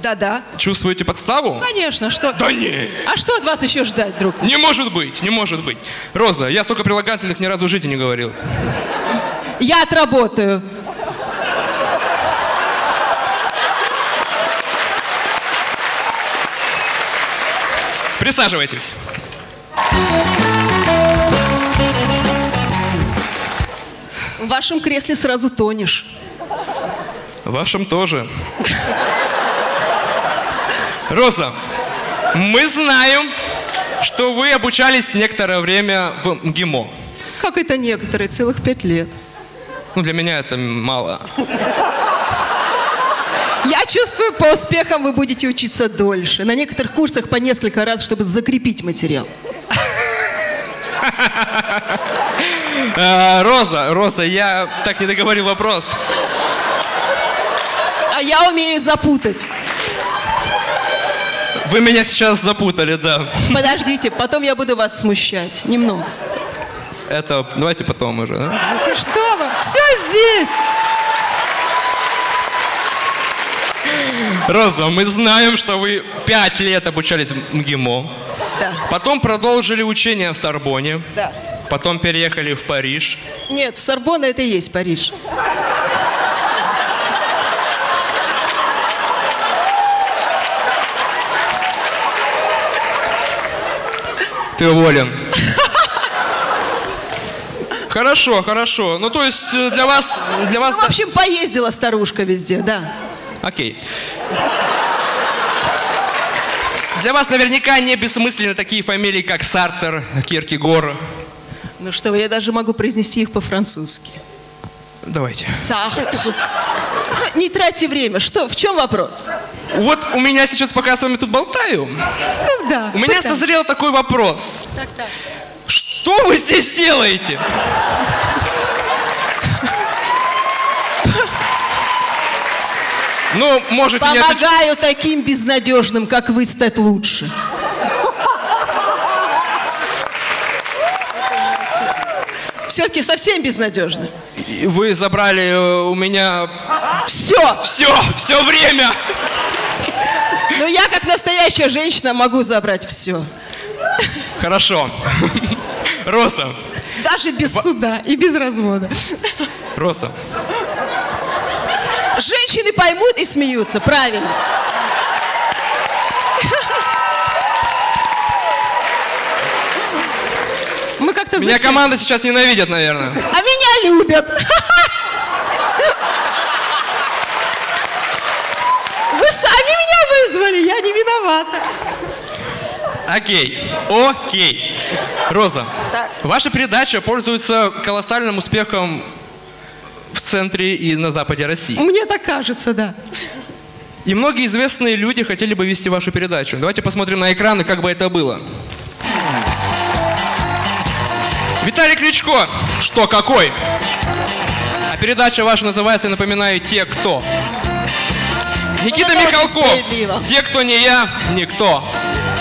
Да-да. Чувствуете подставу? Конечно, что? Да не. А что от вас еще ждать, друг? Не может быть, не может быть. Роза, я столько прилагательных ни разу в жизни не говорил. Я отработаю. Присаживайтесь. В вашем кресле сразу тонешь. В вашем тоже. Роза, мы знаем, что вы обучались некоторое время в МГИМО. Как это некоторые, целых пять лет. Ну, для меня это мало. Я чувствую, по успехам вы будете учиться дольше. На некоторых курсах по несколько раз, чтобы закрепить материал. Э, Роза, Роза, я так не договорил вопрос. А я умею запутать. Вы меня сейчас запутали, да. Подождите, потом я буду вас смущать. Немного. Это давайте потом уже. да? Ты что вы? Все здесь. Роза, мы знаем, что вы пять лет обучались в МГИМО. Да. Потом продолжили учение в Сорбоне. Да. Потом переехали в Париж. Нет, Сорбона это и есть Париж. Ты уволен. Хорошо, хорошо. Ну, то есть э, для вас... Для вас... Ну, в общем, поездила старушка везде, да. Окей. Для вас наверняка не бессмысленны такие фамилии, как Сартер, Киркегор. Ну что вы, я даже могу произнести их по-французски. Давайте. Сахт. Ну, не тратьте время. Что, в чем вопрос? Вот у меня сейчас, пока я с вами тут болтаю, Ну да. у меня пытай. созрел такой вопрос. Так, так. Что вы здесь делаете? Ну, можете не отвечать. Помогаю таким безнадежным, как вы, стать лучше. Все-таки совсем безнадежны. Вы забрали э, у меня... Все! Все, все время! Но я, как настоящая женщина, могу забрать все. Хорошо. Роса, Даже без суда и без развода. Роса, Женщины поймут и смеются, правильно. Мы как-то меня команда сейчас ненавидит, наверное. А меня любят. Вы сами меня вызвали, я не виновата. Окей, окей. Роза, Так. ваша передача пользуется колоссальным успехом центре и на западе России. Мне так кажется, да. И многие известные люди хотели бы вести вашу передачу. Давайте посмотрим на экраны, как бы это было. Виталий Кличко. Что, какой? А передача ваша называется, напоминаю, «Те, кто». Никита Михалков. Те, кто не я, никто.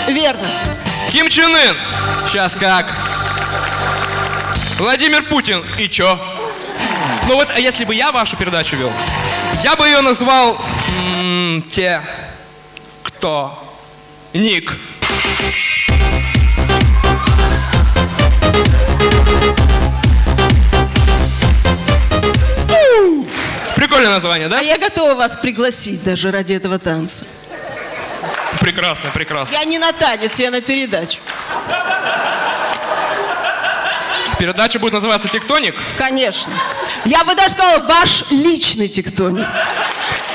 Верно. Ким Чен Ын. Сейчас как? Владимир Путин. И чё? Ну вот, а если бы я вашу передачу вел, я бы ее назвал м, «Те, кто ник». Прикольное название, да? А я готова вас пригласить даже ради этого танца. Прекрасно, прекрасно. Я не на танец, я на передачу. Передача будет называться «Тектоник». Конечно. Я бы даже сказала, ваш личный тектоник.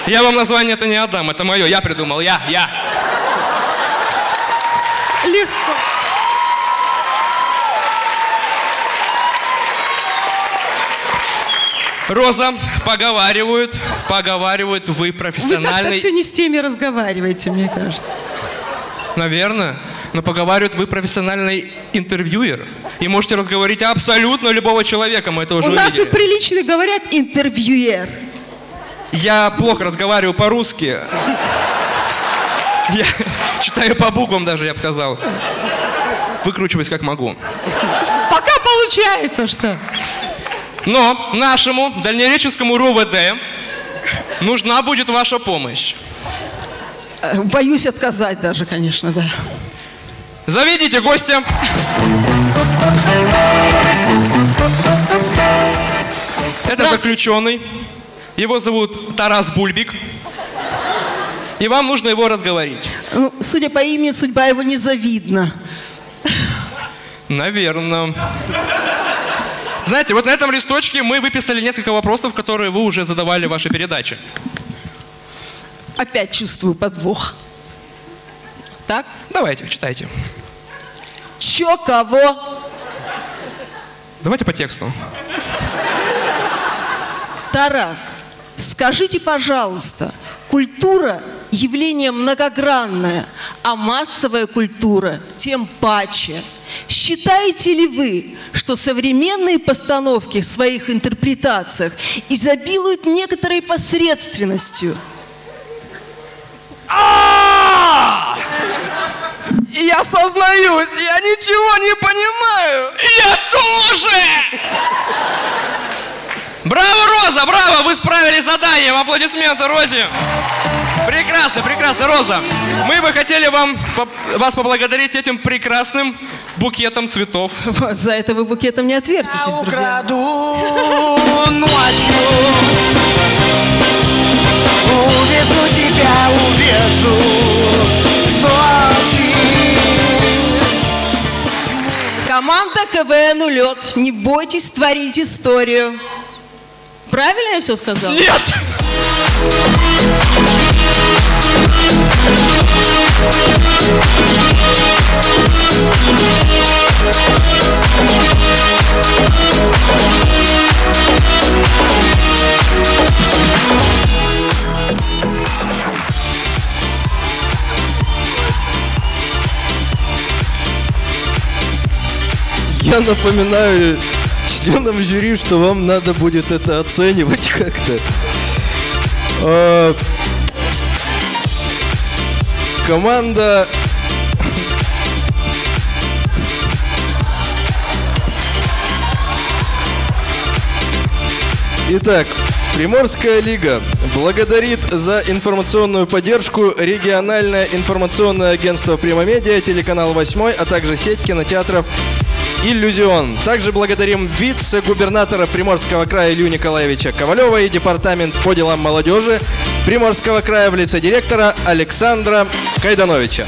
Я вам название это не отдам, это мое, я придумал, я, я. Легко. Роза, поговаривают, поговаривают, вы Вы как-то профессиональный... все не с теми разговариваете, мне кажется. Наверное. Но поговаривают, вы профессиональный интервьюер. И можете разговорить абсолютно любого человека, мы это уже У нас и увидели. прилично говорят интервьюер. Я плохо разговариваю по-русски. Я читаю по буквам даже, я бы сказал. Выкручиваюсь как могу. Пока получается, что. Но нашему дальнереческому РУВД нужна будет ваша помощь. Э, Боюсь отказать даже, конечно, да. Заведите гостя. Это заключенный. Его зовут Тарас Бульбик. И вам нужно его разговорить. Ну, судя по имени, судьба его незавидна. Наверное. Знаете, вот на этом листочке мы выписали несколько вопросов, которые вы уже задавали в вашей передаче. Опять чувствую подвох. Так? Давайте, читайте. Чё, кого? Давайте по тексту. Тарас, скажите, пожалуйста, культура – явление многогранное, а массовая культура тем паче. Считаете ли вы, что современные постановки в своих интерпретациях изобилуют некоторой посредственностью? А! Я сознаюсь, я ничего не понимаю. Я тоже! Браво, Роза, браво, вы справились с заданием. Аплодисменты Розе. Прекрасно, прекрасно, Роза. Мы бы хотели вам, по- вас поблагодарить этим прекрасным букетом цветов. За это вы букетом не отвертитесь, друзья. Увезу тебя, увезу в Сочи. Команда КВН «Улет». Не бойтесь творить историю. Правильно я все сказал? Нет! Я напоминаю членам жюри, что вам надо будет это оценивать как-то. Э, Команда... Итак, Приморская лига благодарит за информационную поддержку региональное информационное агентство Примамедиа, телеканал 8, а также сеть кинотеатров Иллюзион. Также благодарим вице-губернатора Приморского края Илью Николаевича Ковалева и департамент по делам молодежи Приморского края в лице директора Александра Кайдановича.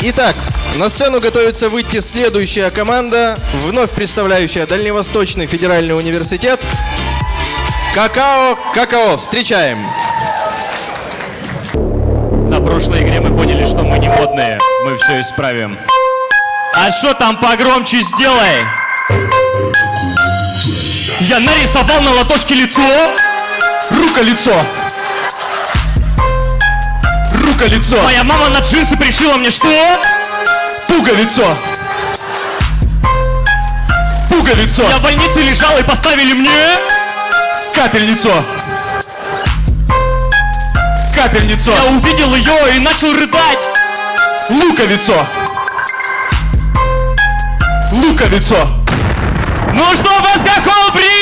Итак, на сцену готовится выйти следующая команда, вновь представляющая Дальневосточный федеральный университет. Какао, какао, встречаем! На прошлой игре мы поняли, что мы не модные. Мы все исправим. А что там погромче сделай? Я нарисовал на ладошке лицо. Рука-лицо. Рука-лицо. Моя мама на джинсы пришила мне что? Пуговицо. Пуговицо. Я в больнице лежал и поставили мне капельницу. Капельницу. Я увидел ее и начал рыдать. Луковицо. Луковицо. Ну что, Баскакол, привет!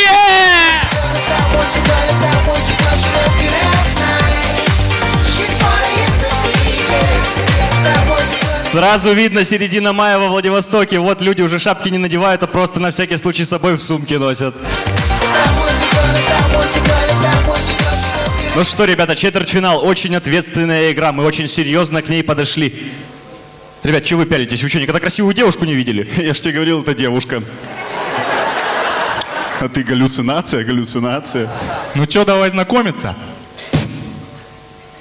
Сразу видно середина мая во Владивостоке. Вот люди уже шапки не надевают, а просто на всякий случай с собой в сумке носят. Ну что, ребята, четвертьфинал. Очень ответственная игра. Мы очень серьезно к ней подошли. Ребят, чего вы пялитесь? Вы что, никогда красивую девушку не видели? <laughs> Я же тебе говорил, это девушка. А ты галлюцинация, галлюцинация. Ну что, давай знакомиться?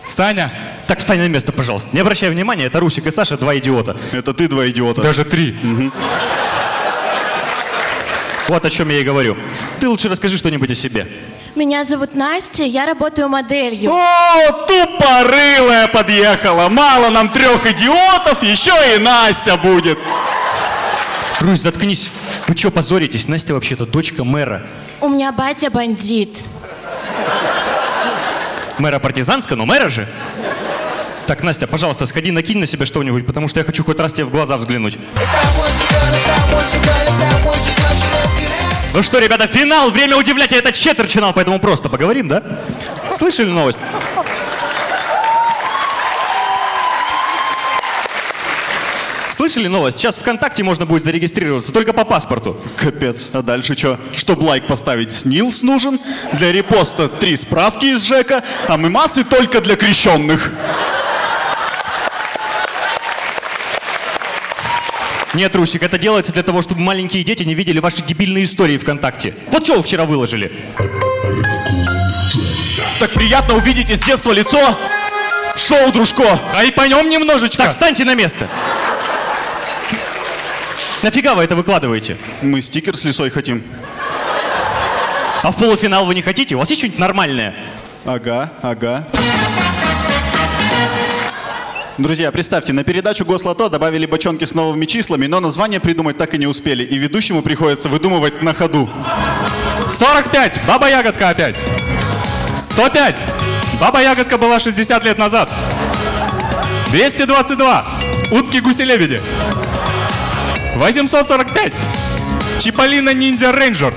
Саня? Так, встань на место, пожалуйста. Не обращай внимания, это Русик и Саша, два идиота. Это ты два идиота. Даже три. Вот о чем я и говорю. Ты лучше расскажи что-нибудь о себе. Меня зовут Настя, я работаю моделью. О, тупорылая подъехала. Мало нам трех идиотов, еще и Настя будет. Русь, заткнись. Вы что, позоритесь? Настя вообще-то дочка мэра. У меня батя бандит. Мэра партизанская, но мэра же. Так, Настя, пожалуйста, сходи, накинь на себя что-нибудь, потому что я хочу хоть раз тебе в глаза взглянуть. Ну что, ребята, финал, время удивлять, это четверть финал, поэтому просто поговорим, да? Слышали новость? Слышали новость? Сейчас ВКонтакте можно будет зарегистрироваться, только по паспорту. Капец, а дальше что? Чтоб лайк поставить, СНИЛС нужен. Для репоста три справки из ЖЭКа, а мы массы только для крещенных. Нет, Русик, это делается для того, чтобы маленькие дети не видели ваши дебильные истории ВКонтакте. Вот что вы вчера выложили? Так приятно увидеть из детства лицо. Шоу, дружко. А и по нем немножечко. Так, встаньте на место. Нафига вы это выкладываете? Мы стикер с лисой хотим. А в полуфинал вы не хотите? У вас есть что-нибудь нормальное? Ага, ага. Друзья, представьте, на передачу Гослото добавили бочонки с новыми числами, но название придумать так и не успели, и ведущему приходится выдумывать на ходу. 45. Баба Ягодка опять. 105. Баба Ягодка была 60 лет назад. 222. Утки гуси-лебеди. 845. Чиполлино ниндзя рейнджер.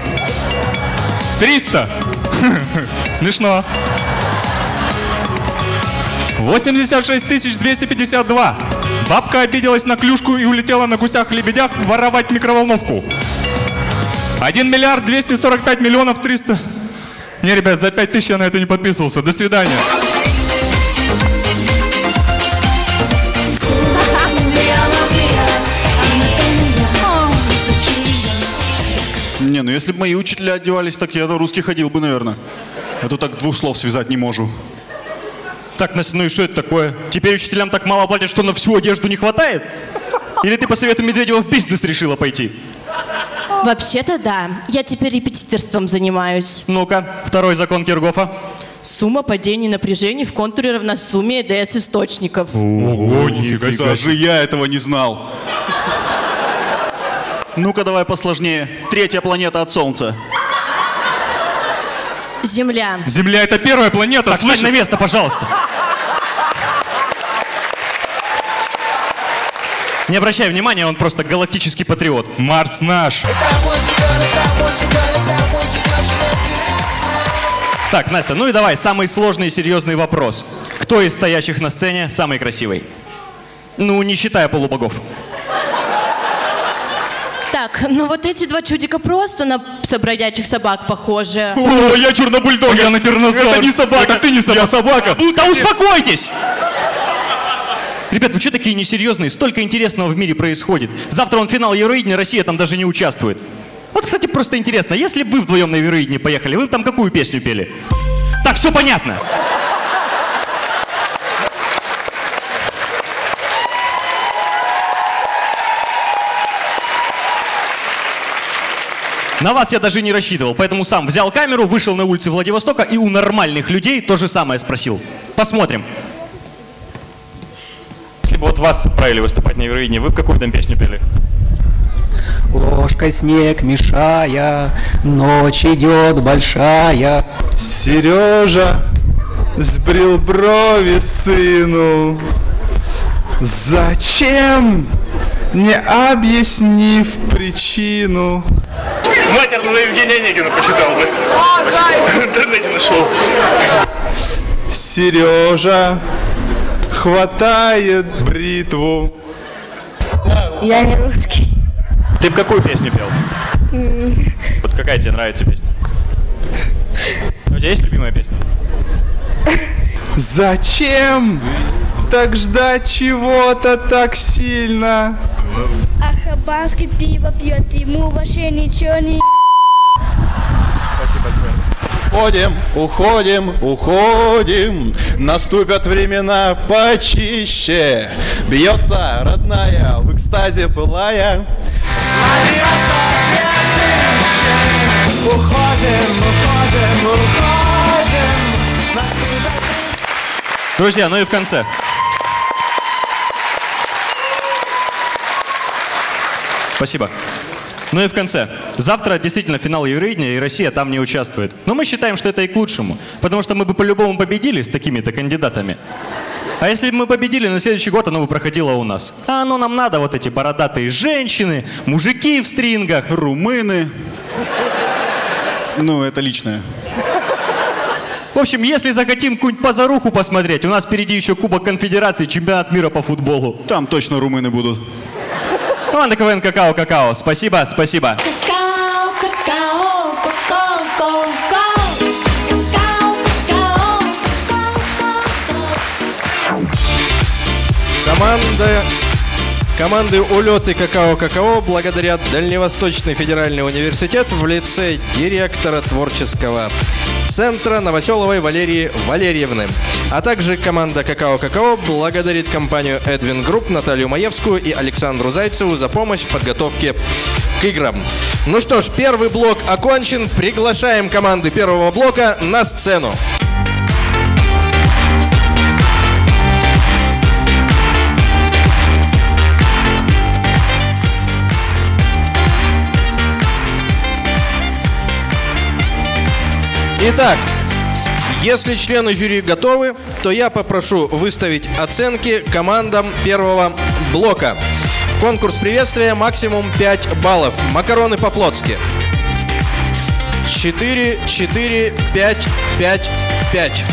300. <laughs> Смешно. 86 252. Бабка обиделась на клюшку и улетела на гусях-лебедях воровать микроволновку. 1 миллиард 245 миллионов 300. Не, ребят, за 5 тысяч я на это не подписывался. До свидания. Не, ну если бы мои учителя одевались так, я до русский ходил бы, наверное. А то так двух слов связать не могу. Так, Настя, ну и что это такое? Теперь учителям так мало платят, что на всю одежду не хватает? Или ты по совету Медведева в бизнес решила пойти? Вообще-то да. Я теперь репетиторством занимаюсь. Ну-ка, второй закон Киргофа. Сумма падений напряжений в контуре равна сумме ЭДС источников. Ого, нифига. Даже я этого не знал. Ну-ка, давай посложнее. Третья планета от Солнца. Земля. Земля это первая планета. Так, встань на место, пожалуйста. Не обращай внимания, он просто галактический патриот. Марс наш. Так, Настя, ну и давай, самый сложный и серьезный вопрос. Кто из стоящих на сцене самый красивый? Ну, не считая полубогов. Так, ну вот эти два чудика просто на собродячих собак похожи. О, я чернобульдог, я на тираннозавр. Это не собака, Это ты не собака. Я собака. Да успокойтесь! Ребят, вы что такие несерьезные? Столько интересного в мире происходит. Завтра он финал Евровидения, Россия там даже не участвует. Вот, кстати, просто интересно, если бы вы вдвоем на Евровидение поехали, вы бы там какую песню пели? Так, все понятно. На вас я даже не рассчитывал, поэтому сам взял камеру, вышел на улицы Владивостока и у нормальных людей то же самое спросил. Посмотрим. Если бы вот вас отправили выступать на Евровидении, вы бы какую там песню пели? Ложкой снег мешая, ночь идет большая. Сережа сбрил брови сыну. Зачем? Не объяснив причину. Матерного Евгения Онегина почитал бы. В интернете нашел. Сережа хватает бритву. Я не русский. Ты бы какую песню пел? Вот какая тебе нравится песня? У тебя есть любимая песня? Зачем так ждать чего-то так сильно? А хабанский пиво пьет, ему вообще ничего не... Спасибо большое. Уходим, уходим, уходим, наступят времена почище. Бьется родная в экстазе пылая. Уходим, уходим, уходим Друзья, ну и в конце. Спасибо. Ну и в конце. Завтра действительно финал Евровидения, и Россия там не участвует. Но мы считаем, что это и к лучшему. Потому что мы бы по-любому победили с такими-то кандидатами. А если бы мы победили, на следующий год оно бы проходило у нас. А оно нам надо, вот эти бородатые женщины, мужики в стрингах. Румыны. Ну, это личное. В общем, если захотим какую-нибудь позаруху посмотреть, у нас впереди еще Кубок Конфедерации, чемпионат мира по футболу. Там точно румыны будут. Команда КВН Какао Какао. Спасибо, спасибо. Какао, какао, какао, какао Команда Команды «Улет» и «Какао-какао» благодарят Дальневосточный федеральный университет в лице директора творческого центра Новоселовой Валерии Валерьевны. А также команда «Какао-какао» благодарит компанию «Эдвин Групп» Наталью Маевскую и Александру Зайцеву за помощь в подготовке к играм. Ну что ж, первый блок окончен. Приглашаем команды первого блока на сцену. Итак, если члены жюри готовы, то я попрошу выставить оценки командам первого блока. Конкурс приветствия максимум 5 баллов. Макароны по-флотски. 4, 4, 5, 5, 5.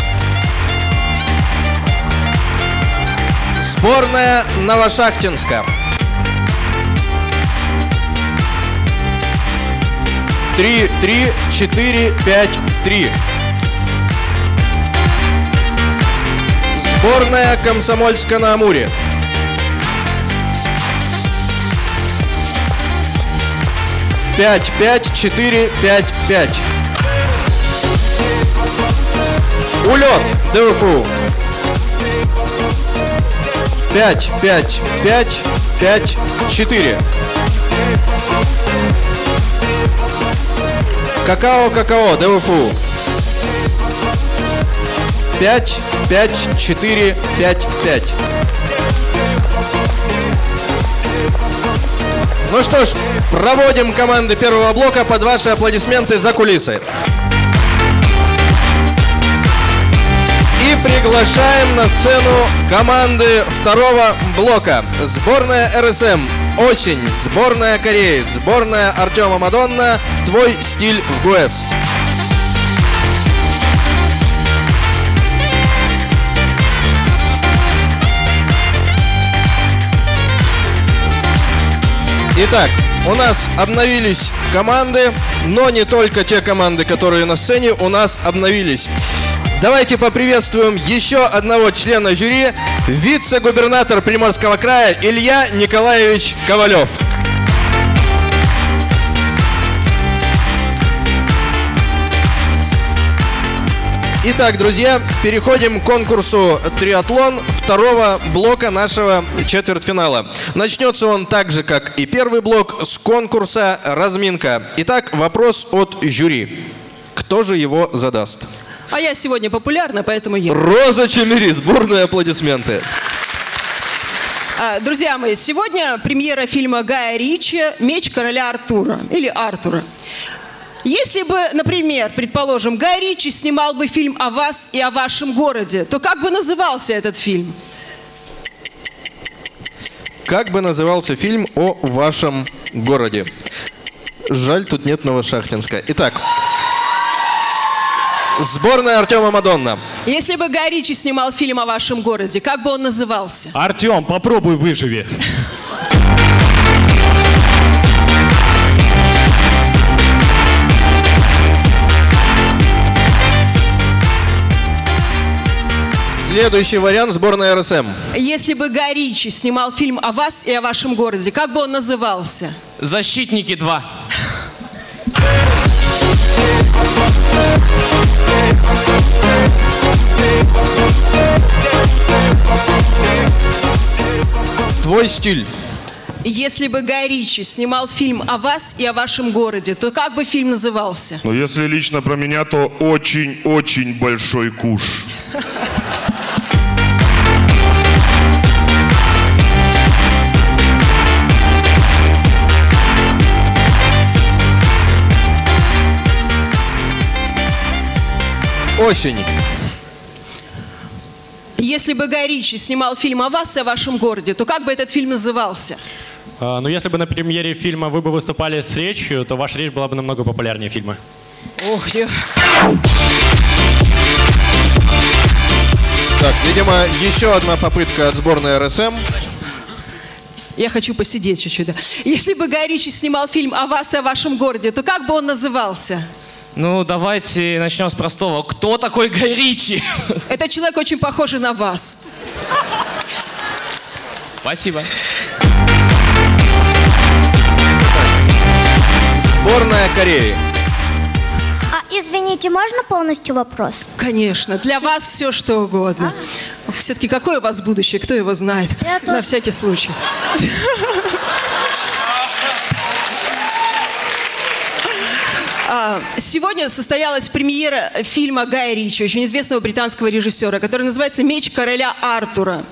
Сборная Новошахтинска. 3, 3, 4, 5, 3. Сборная Комсомольска на Амуре. Пять, пять, четыре, пять, пять. Улет, ДФУ. Пять, пять, пять, пять, четыре. Какао, какао, ДФУ. 5, 5, 4, 5, 5. Ну что ж, проводим команды первого блока под ваши аплодисменты за кулисы. И приглашаем на сцену команды второго блока. Сборная РСМ «Осень», сборная Кореи, сборная Артема Мадонна «Твой стиль в ГУЭС». Итак, у нас обновились команды, но не только те команды, которые на сцене, у нас обновились. Давайте поприветствуем еще одного члена жюри, вице-губернатор Приморского края Илья Николаевич Ковалев. Итак, друзья, переходим к конкурсу «Триатлон» второго блока нашего четвертьфинала. Начнется он так же, как и первый блок, с конкурса «Разминка». Итак, вопрос от жюри. Кто же его задаст? А я сегодня популярна, поэтому я. Роза Чемери, сборные аплодисменты. А, Друзья мои, сегодня премьера фильма Гая Ричи «Меч короля Артура» или Артура. Если бы, например, предположим, Гай Ричи снимал бы фильм о вас и о вашем городе, то как бы назывался этот фильм? Как бы назывался фильм о вашем городе? Жаль, тут нет Новошахтинска. Итак, сборная Артема Мадонна. Если бы Гай Ричи снимал фильм о вашем городе, как бы он назывался? Артем, попробуй выживи. Следующий вариант сборная РСМ. Если бы Гай Ричи снимал фильм о вас и о вашем городе, как бы он назывался? Защитники 2. <laughs> Твой стиль. Если бы Гай Ричи снимал фильм о вас и о вашем городе, то как бы фильм назывался? Но если лично про меня, то очень-очень большой куш. <laughs> Осень. Если бы Гай Ричи снимал фильм о вас и о вашем городе, то как бы этот фильм назывался? А, Ну, если бы на премьере фильма вы бы выступали с речью, то ваша речь была бы намного популярнее фильма. Ох, я... Так, видимо, еще одна попытка от сборной РСМ. Я хочу посидеть чуть-чуть. да. Если бы Гай Ричи снимал фильм о вас и о вашем городе, то как бы он назывался? Ну, давайте начнем с простого. Кто такой Гай Ричи? Это человек очень похожий на вас. Спасибо. Сборная Кореи. А, извините, можно полностью вопрос? Конечно, для вас все что угодно. Все-таки какое у вас будущее, кто его знает? На всякий случай. Сегодня состоялась премьера фильма Гая Ричи, очень известного британского режиссера, который называется «Меч короля Артура».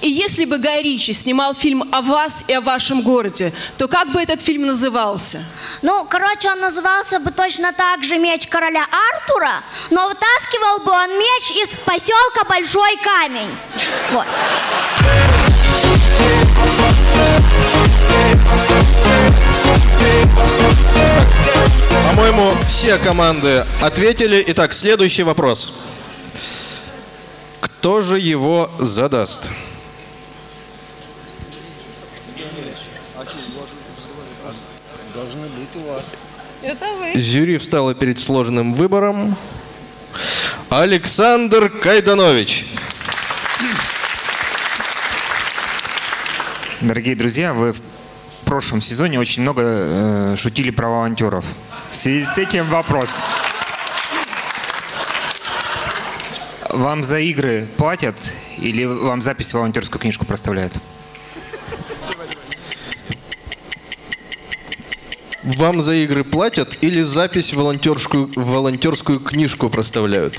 И если бы Гай Ричи снимал фильм о вас и о вашем городе, то как бы этот фильм назывался? Ну, короче, он назывался бы точно так же «Меч короля Артура», но вытаскивал бы он меч из поселка Большой Камень. Вот. По-моему, все команды ответили. Итак, следующий вопрос. Кто же его задаст? Должны быть у вас. Это вы. Жюри встало перед сложным выбором. Александр Кайданович. Дорогие друзья, вы в прошлом сезоне очень много э, шутили про волонтеров. В связи с этим вопрос. Вам за игры платят или вам запись в волонтерскую книжку проставляют? Вам за игры платят или запись в волонтерскую, в волонтерскую книжку проставляют?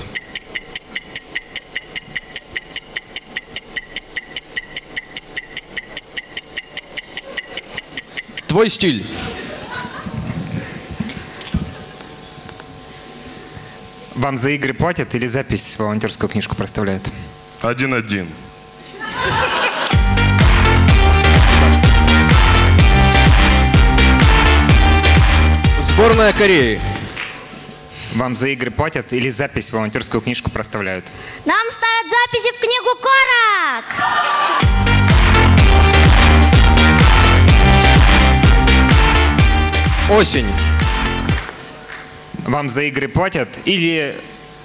Твой стиль. Вам за игры платят или запись в волонтерскую книжку проставляют? Один-один. Сборная Кореи. Вам за игры платят или запись в волонтерскую книжку проставляют? Нам ставят записи в книгу Корок! Осень. Вам за игры платят или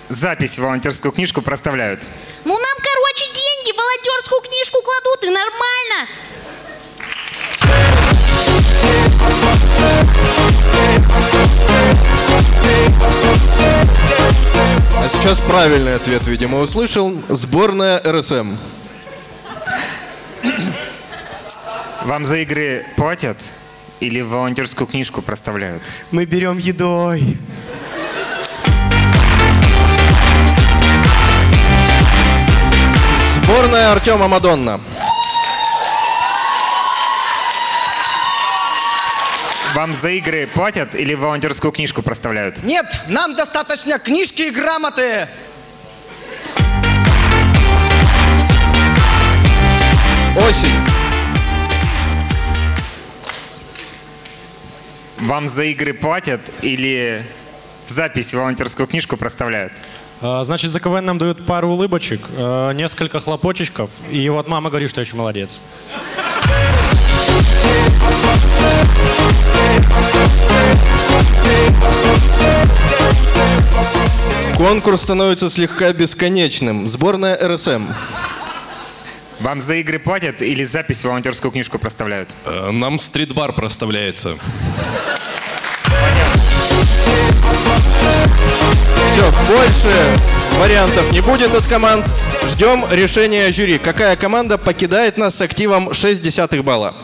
запись в волонтерскую книжку проставляют? Ну нам, короче, деньги в волонтерскую книжку кладут, и нормально. А сейчас правильный ответ, видимо, услышал. Сборная РСМ. Вам за игры платят или в волонтерскую книжку проставляют? Мы берем едой. Сборная Артема Мадонна. Вам за игры платят или в волонтерскую книжку проставляют? Нет, нам достаточно книжки и грамоты. Осень. Вам за игры платят или запись в волонтерскую книжку проставляют? А, Значит, за КВН нам дают пару улыбочек, э, несколько хлопочечков, и вот мама говорит, что я очень молодец. Конкурс становится слегка бесконечным. Сборная РСМ. Вам за игры платят или запись в волонтерскую книжку проставляют? Э, Нам стрит-бар проставляется. Все, больше вариантов не будет от команд. Ждем решения жюри. Какая команда покидает нас с активом 6 десятых балла?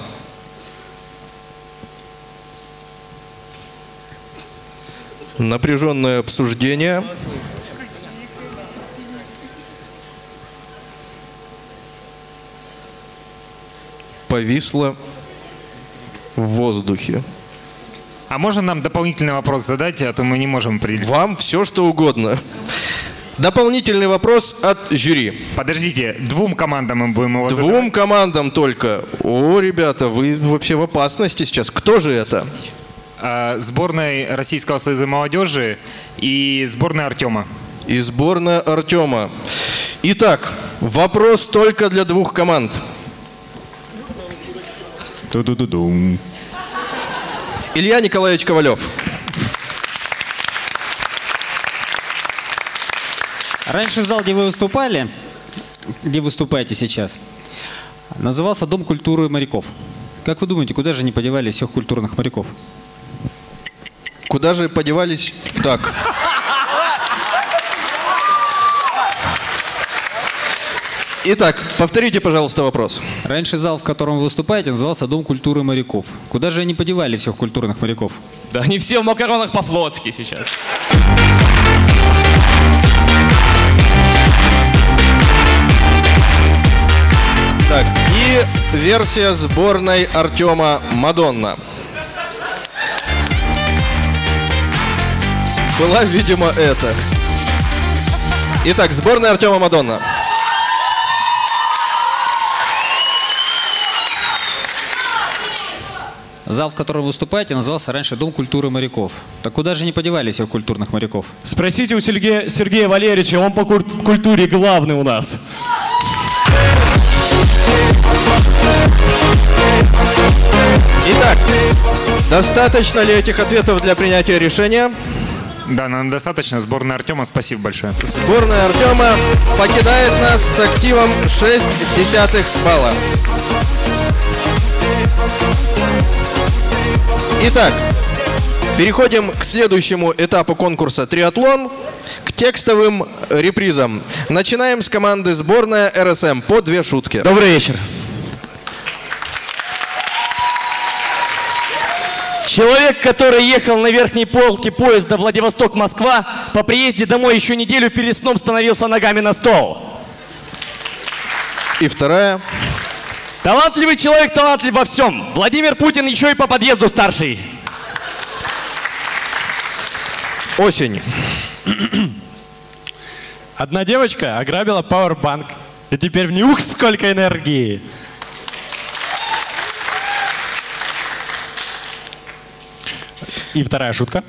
Напряженное обсуждение. Повисло в воздухе. А можно нам дополнительный вопрос задать, а то мы не можем определить? Вам все что угодно. Дополнительный вопрос от жюри. Подождите, двум командам мы будем его задавать? Двум командам только. О, ребята, вы вообще в опасности сейчас. Кто же это? А, Сборной Российского союза молодежи и сборной Артема. И сборная Артема. Итак, вопрос только для двух команд. Ту-ду-ду-дум. Илья Николаевич Ковалев. Раньше зал, где вы выступали, где выступаете сейчас, назывался Дом культуры моряков. Как вы думаете, куда же они подевали всех культурных моряков? Куда же подевались? Так. Итак, повторите, пожалуйста, вопрос. Раньше зал, в котором вы выступаете, назывался Дом культуры моряков. Куда же они подевали всех культурных моряков? Да они все в макаронах по-флотски сейчас. Так, и версия сборной Артема Мадонна. Была, видимо, это. Итак, сборная Артема Мадонна. Зал, в котором вы выступаете, назывался раньше Дом культуры моряков. Так куда же они подевали всех культурных моряков? Спросите у Сергея, Сергея Валерьевича, он по культуре главный у нас. Итак, достаточно ли этих ответов для принятия решения? Да, нам достаточно. Сборная Артема, спасибо большое. Сборная Артема покидает нас с активом 6 десятых балла. Итак, переходим к следующему этапу конкурса «Триатлон», к текстовым репризам. Начинаем с команды сборная РСМ по две шутки. Добрый вечер. Человек, который ехал на верхней полке поезда Владивосток-Москва, по приезде домой еще неделю перед сном становился ногами на стол. И вторая. Талантливый человек талантлив во всем. Владимир Путин еще и по подъезду старший. Осень. Одна девочка ограбила пауэрбанк. И теперь в нюх сколько энергии. И вторая шутка.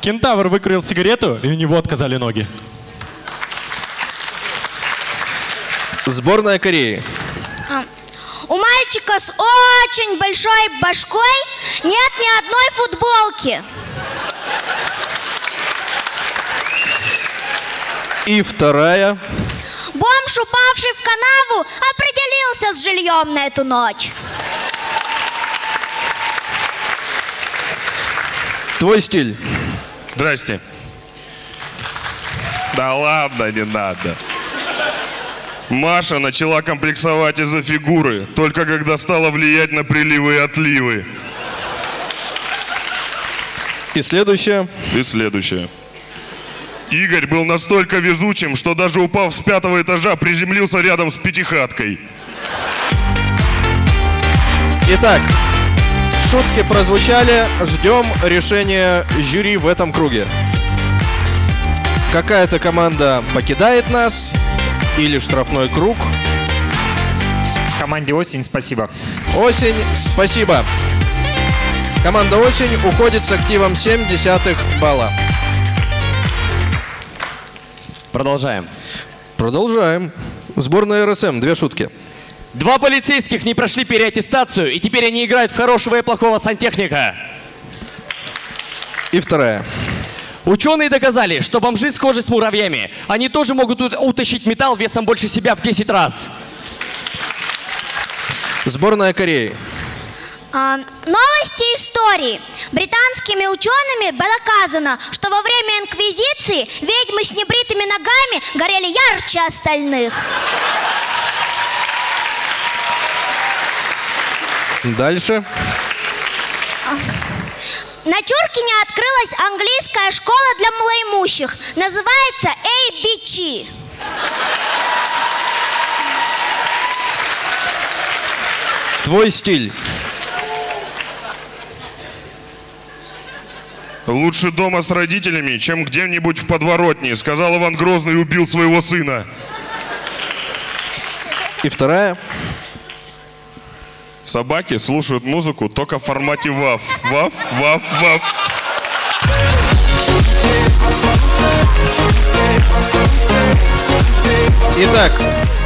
Кентавр выкурил сигарету, и у него отказали ноги. Сборная Кореи. А, У мальчика с очень большой башкой нет ни одной футболки. И вторая. Бомж, упавший в канаву, определился с жильем на эту ночь. Твой стиль. Здрасте. Да ладно, не надо. Маша начала комплексовать из-за фигуры, только когда стала влиять на приливы и отливы. И следующее. И следующее. Игорь был настолько везучим, что даже упав с пятого этажа, приземлился рядом с пятихаткой. Итак, шутки прозвучали. Ждем решения жюри в этом круге. Какая-то команда покидает нас или штрафной круг. Команде «Осень» спасибо. Осень, спасибо. Команда «Осень» уходит с активом 7 десятых балла. Продолжаем. Продолжаем. Сборная РСМ, две шутки. Два полицейских не прошли переаттестацию, и теперь они играют в хорошего и плохого сантехника. И вторая. Ученые доказали, что бомжи схожи с муравьями. Они тоже могут ут- утащить металл весом больше себя в 10 раз. Сборная Кореи. А, новости истории. Британскими учеными было доказано, что во время инквизиции ведьмы с небритыми ногами горели ярче остальных. Дальше. На Чуркине открылась английская школа для малоимущих. Называется ABC. Твой стиль. Лучше дома с родителями, чем где-нибудь в подворотне, сказал Иван Грозный и убил своего сына. И вторая. Собаки слушают музыку только в формате ваф. Ваф, ваф, ваф. Итак,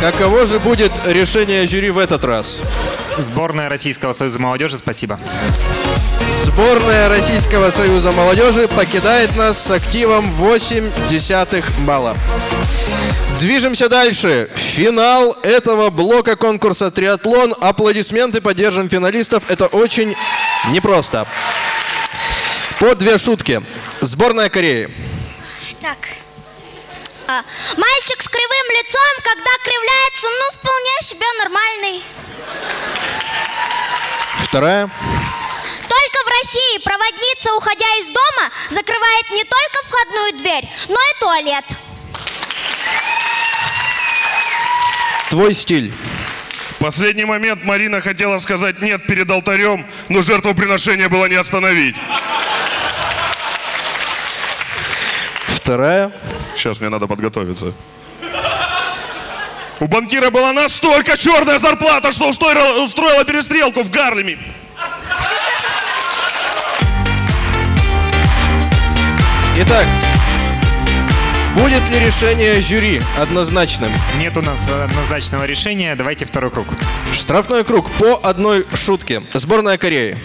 каково же будет решение жюри в этот раз? Сборная Российского Союза молодежи, спасибо. Сборная Российского Союза молодежи покидает нас с активом 8 десятых балла. Движемся дальше. Финал этого блока конкурса «Триатлон». Аплодисменты, поддержим финалистов. Это очень непросто. По две шутки. Сборная Кореи. Так. А, мальчик с кривым лицом, когда кривляется, ну, вполне себе нормальный. Вторая. Только в России проводница, уходя из дома, закрывает не только входную дверь, но и туалет. Твой стиль. В последний момент Марина хотела сказать «нет» перед алтарем, но жертвоприношение было не остановить. Вторая. Сейчас мне надо подготовиться. У банкира была настолько черная зарплата, что устроила, устроила перестрелку в Гарлеме. Итак, будет ли решение жюри однозначным? Нет у нас однозначного решения. Давайте второй круг. Штрафной круг по одной шутке. Сборная Кореи.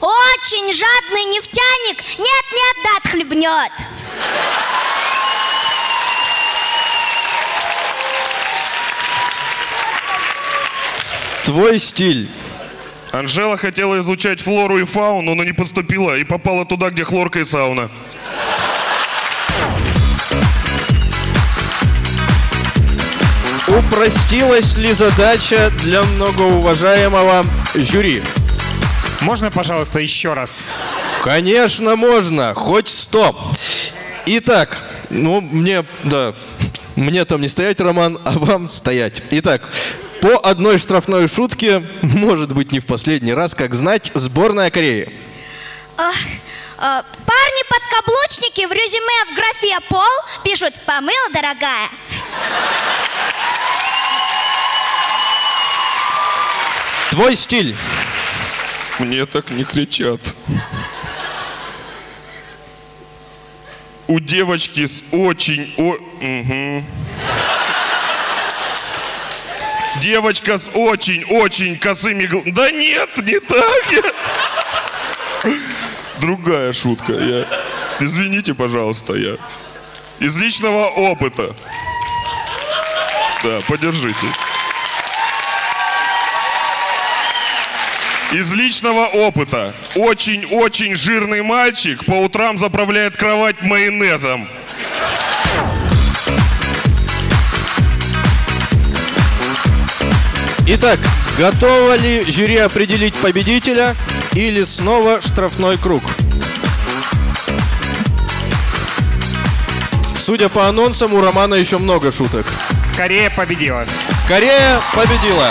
Очень жадный нефтяник нет-нет, да отхлебнет. Твой стиль. Анжела хотела изучать флору и фауну, но не поступила и попала туда, где хлорка и сауна. Упростилась ли задача для многоуважаемого жюри? Можно, пожалуйста, еще раз? Конечно, можно. Хоть сто. Итак, ну, мне, да, мне там не стоять, Роман, а вам стоять. Итак, по одной штрафной шутке, может быть, не в последний раз, как знать, сборная Кореи. Ах, а, Парни-подкаблучники в резюме в графе «пол» пишут «помыл, дорогая». Твой стиль. Мне так не кричат. У девочки с очень... О... Мгм. Девочка с очень-очень косыми Да нет, не так. Другая шутка. Я... Извините, пожалуйста, я... Из личного опыта. Да, подержите. Из личного опыта. Очень-очень жирный мальчик по утрам заправляет кровать майонезом. Итак, готово ли жюри определить победителя или снова штрафной круг? Судя по анонсам, у Романа еще много шуток. Корея победила. Корея победила.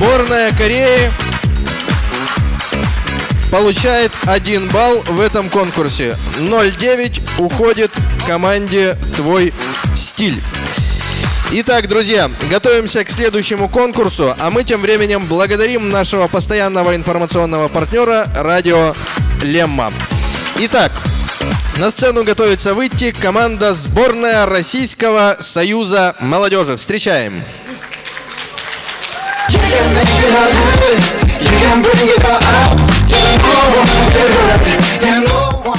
Сборная Кореи получает 1 балл в этом конкурсе. 0,9 уходит команде «Твой стиль». Итак, друзья, готовимся к следующему конкурсу, а мы тем временем благодарим нашего постоянного информационного партнера радио Лемма. Итак, на сцену готовится выйти команда сборная Российского Союза молодежи. Встречаем.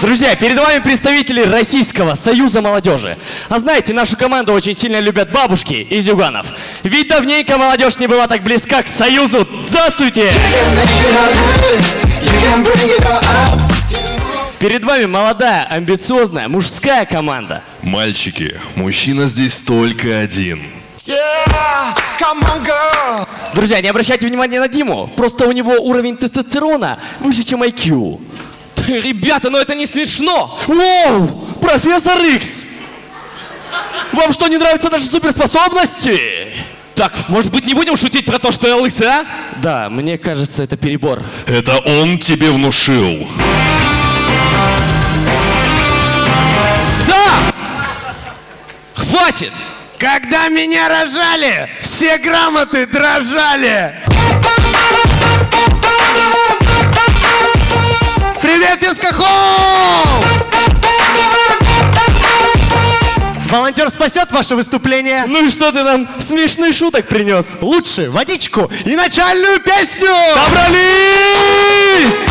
Друзья, перед вами представители Российского Союза молодежи. А знаете, нашу команду очень сильно любят бабушки из Юганов. Ведь давненько молодежь не была так близка к Союзу. Здравствуйте! Перед вами молодая, амбициозная, мужская команда. Мальчики, мужчина здесь только один. Yeah. Друзья, не обращайте внимания на Диму. Просто у него уровень тестостерона выше, чем IQ. Ребята, ну это не смешно! Воу! Профессор Икс! Вам что, не нравятся наши суперспособности? Так, может быть, не будем шутить про то, что я лысый, а? Да, мне кажется, это перебор. Это он тебе внушил. Да! Хватит! Когда меня рожали, все грамоты дрожали. Привет, Искахол! Волонтер спасет ваше выступление. Ну и что ты нам смешных шуток принес? Лучше водичку и начальную песню. Собрались!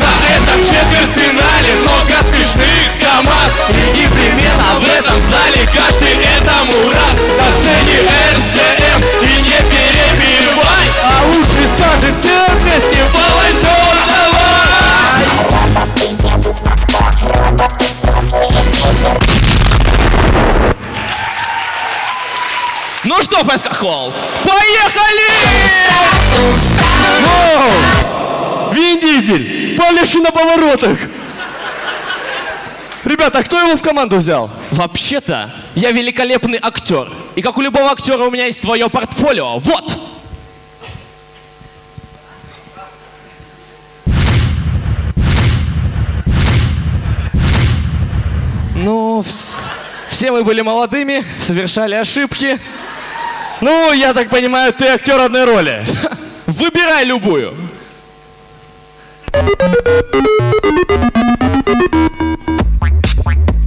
На этом четвертьфинале много смешных команд. И непременно в этом зале каждый этому рад. На сцене РСМ и не перебивай. А лучше скажем все вместе Волонтер Ну что, Холл, поехали! Воу! Вин Дизель, полегче на поворотах. Ребята, а кто его в команду взял? Вообще-то, я великолепный актер. И как у любого актера у меня есть свое портфолио. Вот! Ну, вс- все мы были молодыми, совершали ошибки. Ну, я так понимаю, ты актер одной роли. <laughs> Выбирай любую.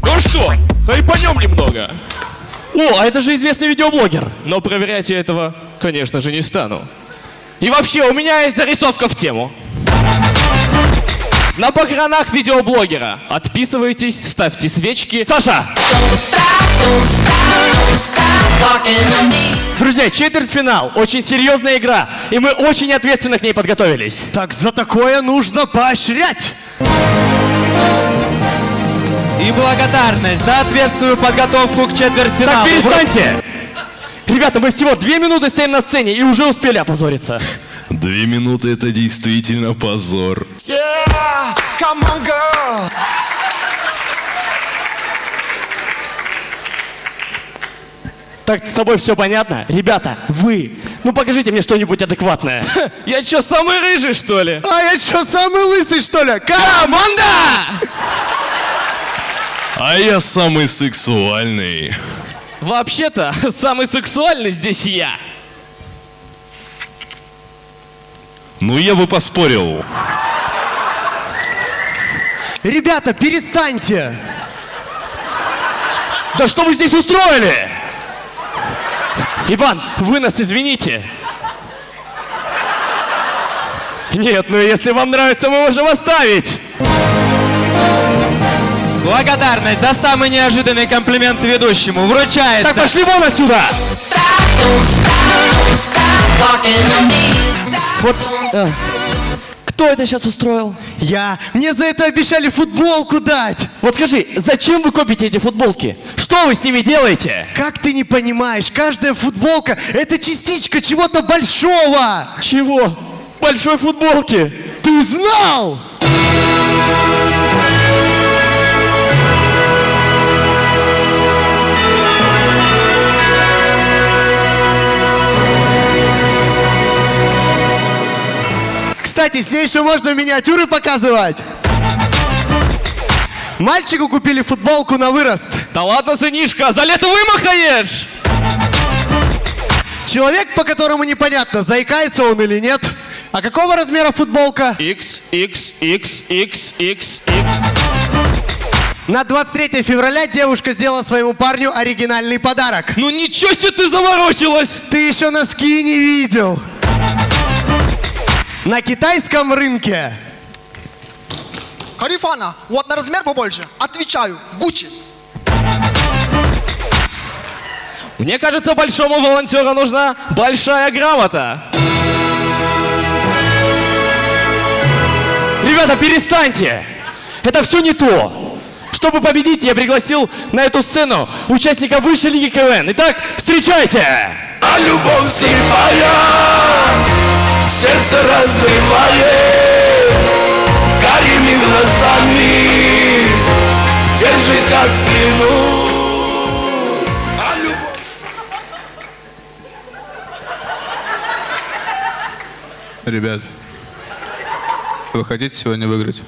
Ну что, хайпанем немного. О, а это же известный видеоблогер. Но проверять я этого, конечно же, не стану. И вообще, у меня есть зарисовка в тему. На похоронах видеоблогера. Отписывайтесь, ставьте свечки. Саша! Друзья, четвертьфинал. Очень серьезная игра. И мы очень ответственно к ней подготовились. Так за такое нужно поощрять. И благодарность за ответственную подготовку к четвертьфиналу. Так перестаньте! Ребята, мы всего две минуты стоим на сцене и уже успели опозориться. Две минуты это действительно позор. Yeah, come on girl Так, с тобой все понятно? Ребята, вы, ну покажите мне что-нибудь адекватное. <laughs> Я что, самый рыжий, что ли? А я что, самый лысый, что ли? Команда! А я самый сексуальный. Вообще-то, <laughs> самый сексуальный здесь я. Ну, я бы поспорил. Ребята, перестаньте. Да что вы здесь устроили? Иван, вы нас извините. Нет, ну если вам нравится, мы можем оставить. Благодарность за самый неожиданный комплимент ведущему вручается. Так пошли вон отсюда! Вот, э, кто это сейчас устроил? Я. Мне за это обещали футболку дать. Вот скажи, зачем вы копите эти футболки? Что вы с ними делаете? Как ты не понимаешь, каждая футболка – это частичка чего-то большого. Чего? Большой футболки. Ты знал? Кстати, с ней еще можно миниатюры показывать. Мальчику купили футболку на вырост. Да ладно, сынишка, за лето вымахаешь! Человек, по которому непонятно, заикается он или нет. А какого размера футболка? X, X, X, X, X, X. На 23 февраля девушка сделала своему парню оригинальный подарок. Ну ничего себе ты заморочилась! Ты еще носки не видел. На китайском рынке Харифана, вот на размер побольше. Отвечаю, Гуччи. Мне кажется, большому волонтеру нужна большая грамота. Ребята, перестаньте! Это все не то. чтобы победить, я пригласил на эту сцену участника высшей лиги КВН. Итак, встречайте! А любовь слепая Сердце разрывает Карими глазами Держит как в плену А любовь Ребят, вы хотите сегодня выиграть?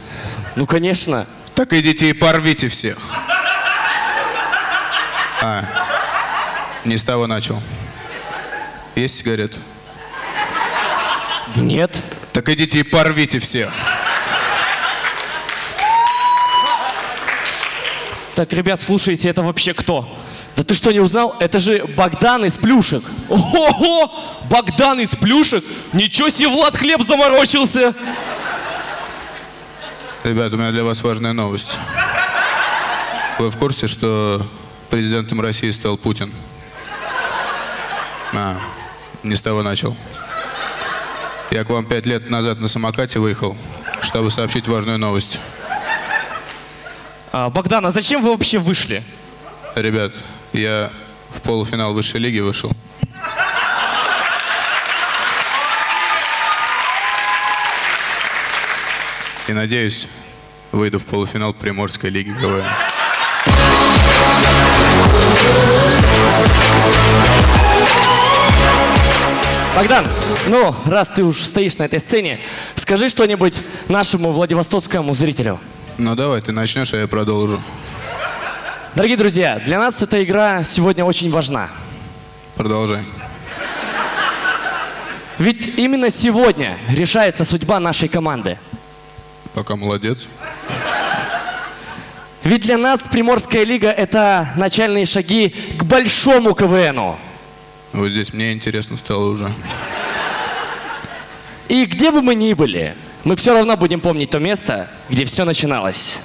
Ну, конечно. Так идите и порвите всех. А, не с того начал. Есть сигарет? Нет. Так идите и порвите всех. Так, ребят, слушайте, это вообще кто? Да ты что, не узнал? Это же Богдан из Плюшек. Ого! Богдан из Плюшек? Ничего себе, Влад хлеб заморочился. Ребят, у меня для вас важная новость. Вы в курсе, что президентом России стал Путин? А, не с того начал. Я к вам пять лет назад на самокате выехал, чтобы сообщить важную новость. А, Богдан, а зачем вы вообще вышли? Ребят, я в полуфинал высшей лиги вышел. И надеюсь, выйду в полуфинал Приморской лиги КВН. Богдан, ну, раз ты уж стоишь на этой сцене, скажи что-нибудь нашему владивостокскому зрителю. Ну давай, ты начнешь, а я продолжу. Дорогие друзья, для нас эта игра сегодня очень важна. Продолжай. Ведь именно сегодня решается судьба нашей команды. Пока молодец. Ведь для нас Приморская лига – это начальные шаги к большому КВНу. Вот здесь мне интересно стало уже. И где бы мы ни были, мы все равно будем помнить то место, где все начиналось.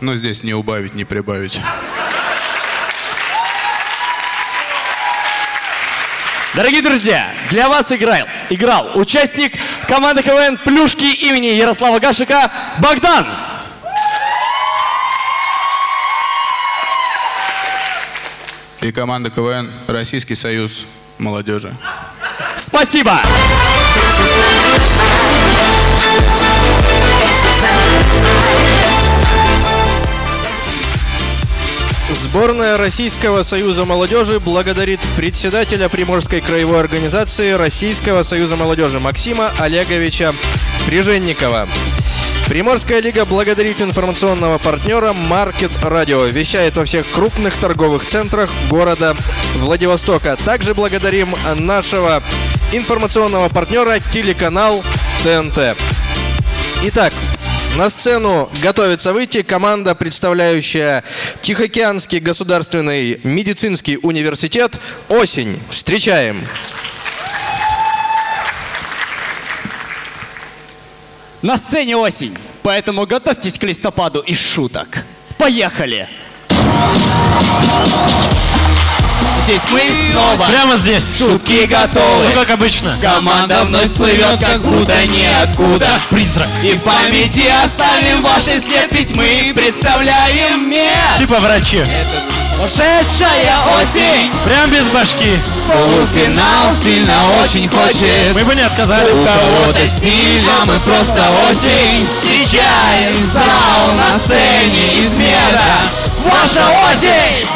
Ну, здесь не убавить, не прибавить. Дорогие друзья, для вас играл, играл участник команды КВН «Плюшки» имени Ярослава Гашика Богдан. И команда КВН «Российский союз молодежи». Спасибо! Сборная Российского союза молодежи благодарит председателя Приморской краевой организации Российского союза молодежи Максима Олеговича Приженникова. Приморская лига благодарит информационного партнера Маркет Радио. Вещает во всех крупных торговых центрах города Владивостока. Также благодарим нашего информационного партнера телеканал ТНТ. Итак, на сцену готовится выйти команда, представляющая Тихоокеанский государственный медицинский университет «Осень». Встречаем! На сцене осень, поэтому готовьтесь к листопаду из шуток. Поехали! Здесь мы снова. Прямо здесь. Шутки готовы. Ну, как обычно. Команда вновь всплывет, как будто ниоткуда. Призрак. И в памяти оставим ваш след, ведь мы представляем мир. Типа врачи. Ушедшая осень. Прям без башки. Полуфинал сильно очень хочет. Мы бы не отказались. У кого-то стиль, а мы просто осень. Встречаем зал на сцене из меда. Ваша осень!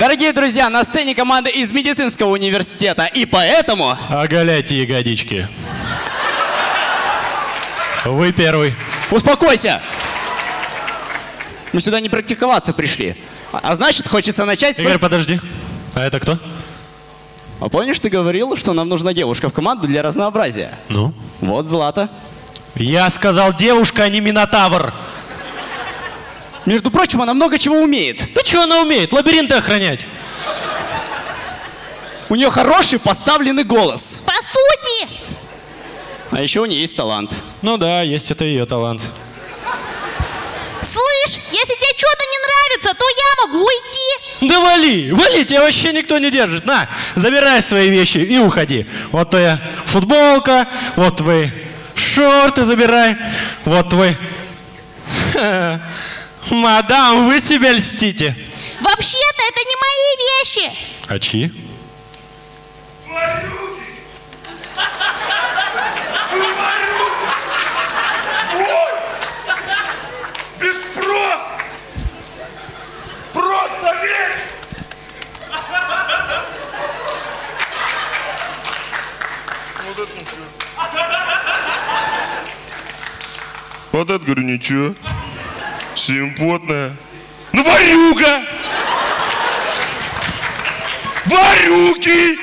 Дорогие друзья, на сцене команда из медицинского университета, и поэтому... Оголяйте ягодички. Вы первый. Успокойся! Мы сюда не практиковаться пришли. А, а значит, хочется начать с... Игорь, подожди. А это кто? А помнишь, ты говорил, что нам нужна девушка в команду для разнообразия? Ну? Вот Злата. Я сказал девушка, а не Минотавр. Между прочим, она много чего умеет. Да что она умеет? Лабиринты охранять. У нее хороший поставленный голос. По сути! А еще у нее есть талант. Ну да, есть это ее талант. Слышь, если тебе что-то не нравится, то я могу уйти. Да вали, вали, тебя вообще никто не держит. На, забирай свои вещи и уходи. Вот твоя футболка, вот твои Шорты забирай. Вот твой. <laughs> Мадам, вы себе льстите. Вообще-то это не мои вещи. А чьи? Вот это, говорю, ничего. Симпотная. Ну, варюга! Варюги!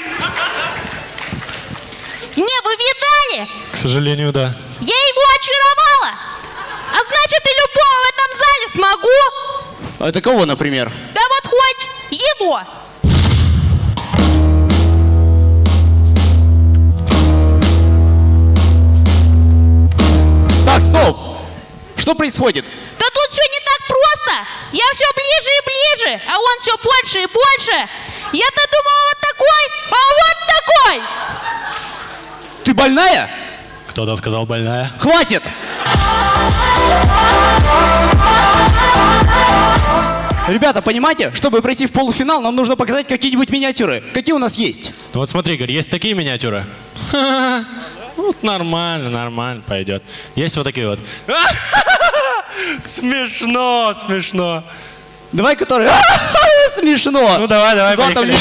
Не, вы видали? К сожалению, да. Я его очаровала. А значит, и любого в этом зале смогу. А это кого, например? Да вот хоть его. Так, стоп! Что происходит? Да тут все не так просто. Я все ближе и ближе, а он все больше и больше. Я-то думала вот такой, а вот такой. Ты больная? Кто-то сказал больная. Хватит! Ребята, понимаете, чтобы пройти в полуфинал, нам нужно показать какие-нибудь миниатюры. Какие у нас есть? Ну вот смотри, Игорь, есть такие миниатюры. <laughs> Вот нормально, нормально пойдет. Есть вот такие вот. <laughs> Смешно, смешно. Давай, которые... <laughs> Смешно. Ну давай, давай, поехали.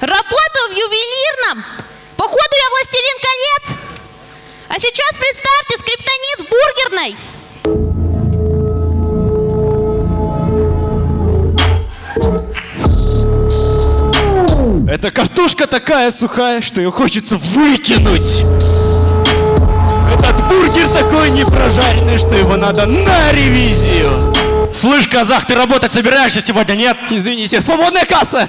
Работаю в ювелирном. Походу я властелин колец. А сейчас представьте скриптонит в бургерной. Эта картошка такая сухая, что ее хочется выкинуть. Этот бургер такой непрожаренный, что его надо на ревизию. Слышь, казах, ты работать собираешься сегодня, нет? Извините, свободная касса.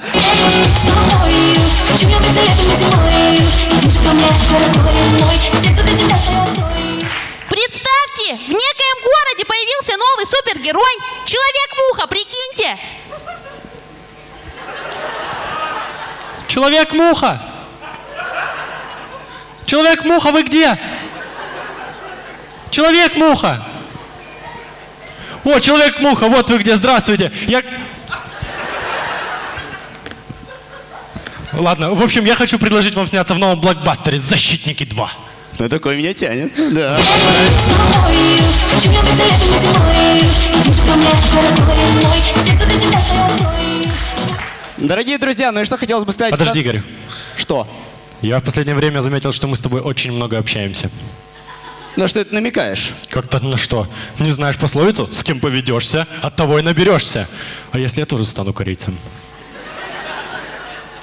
Представьте, в некоем городе появился новый супергерой. Человек-муха, прикиньте. Человек-муха! Человек-муха, вы где? Человек-муха! О, Человек-муха, вот вы где, здравствуйте. Я... Ладно, в общем, я хочу предложить вам сняться в новом блокбастере «Защитники 2». Ну, такой меня тянет. Да. Дорогие друзья, ну и что хотелось бы сказать? Подожди, Игорь. Что? Я в последнее время заметил, что мы с тобой очень много общаемся. На что ты намекаешь? Как-то на что? Не знаешь пословицу? С кем поведешься, от того и наберешься. А если я тоже стану корейцем?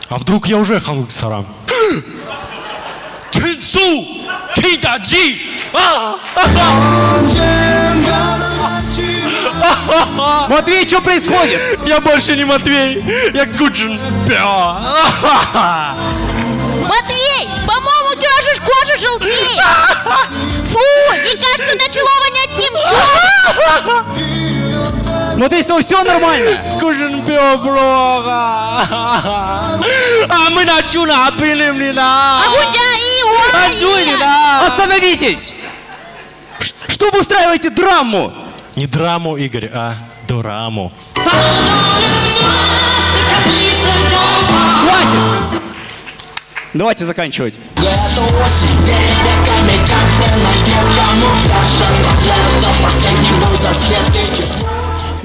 А вдруг я уже Ханг Сарам? Тинсу! Тидаджи! <laughs> Матвей, что происходит? Я больше не Матвей, я Гуджин Пё. <laughs> Матвей, по-моему, у тебя же кожа желтеет. <laughs> Фу, и кажется, начало вонять немчу. Матвей, с тобой все нормально? Гуджин Пё, блога. А мы на чуна пилим не на. А А Остановитесь! Что вы устраиваете драму? Не драму, Игорь, а дораму. Хватит! Давайте заканчивать. Осень,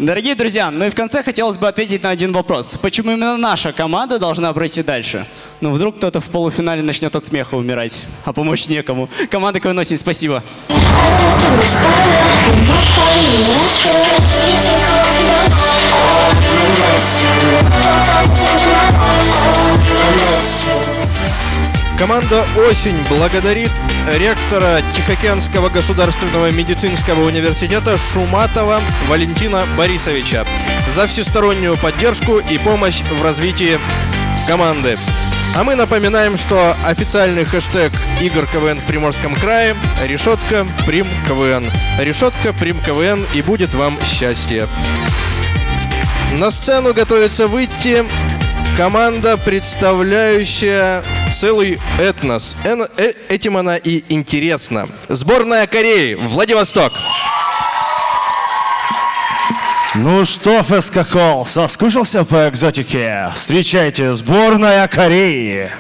Дорогие друзья, ну и в конце хотелось бы ответить на один вопрос. Почему именно наша команда должна пройти дальше? Ну, вдруг кто-то в полуфинале начнет от смеха умирать, а помочь некому. Команда КВН спасибо. Команда «Осень» благодарит ректора Тихоокеанского государственного медицинского университета Шуматова Валентина Борисовича за всестороннюю поддержку и помощь в развитии команды. А мы напоминаем, что официальный хэштег Игр КВН в Приморском крае – решетка Прим КВН. Решетка Прим КВН и будет вам счастье. На сцену готовится выйти команда, представляющая целый этнос. Э- этим она и интересна. Сборная Кореи, Владивосток. Ну что, ФСК соскучился по экзотике? Встречайте, сборная Кореи.